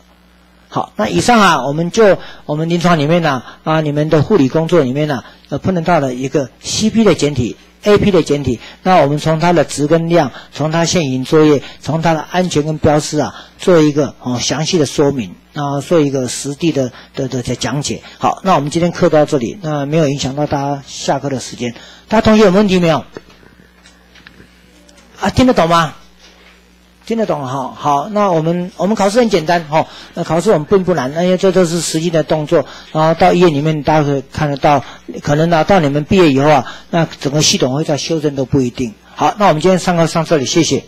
好，那以上啊，我们就我们临床里面呢啊，你们的护理工作里面呢，呃，碰到的一个 CP 的简体，AP 的简体。那我们从它的值跟量，从它现行作业，从它的安全跟标识啊，做一个哦详细的说明，然后，做一个实地的的的讲解。好，那我们今天课到这里，那没有影响到大家下课的时间。大家同学有问题没有？啊，听得懂吗？听得懂哈？好，那我们我们考试很简单哈，那考试我们并不难，因为这都是实际的动作，然后到医院里面大家可以看得到，可能呢到你们毕业以后啊，那整个系统会在修正都不一定。好，那我们今天上课上这里，谢谢。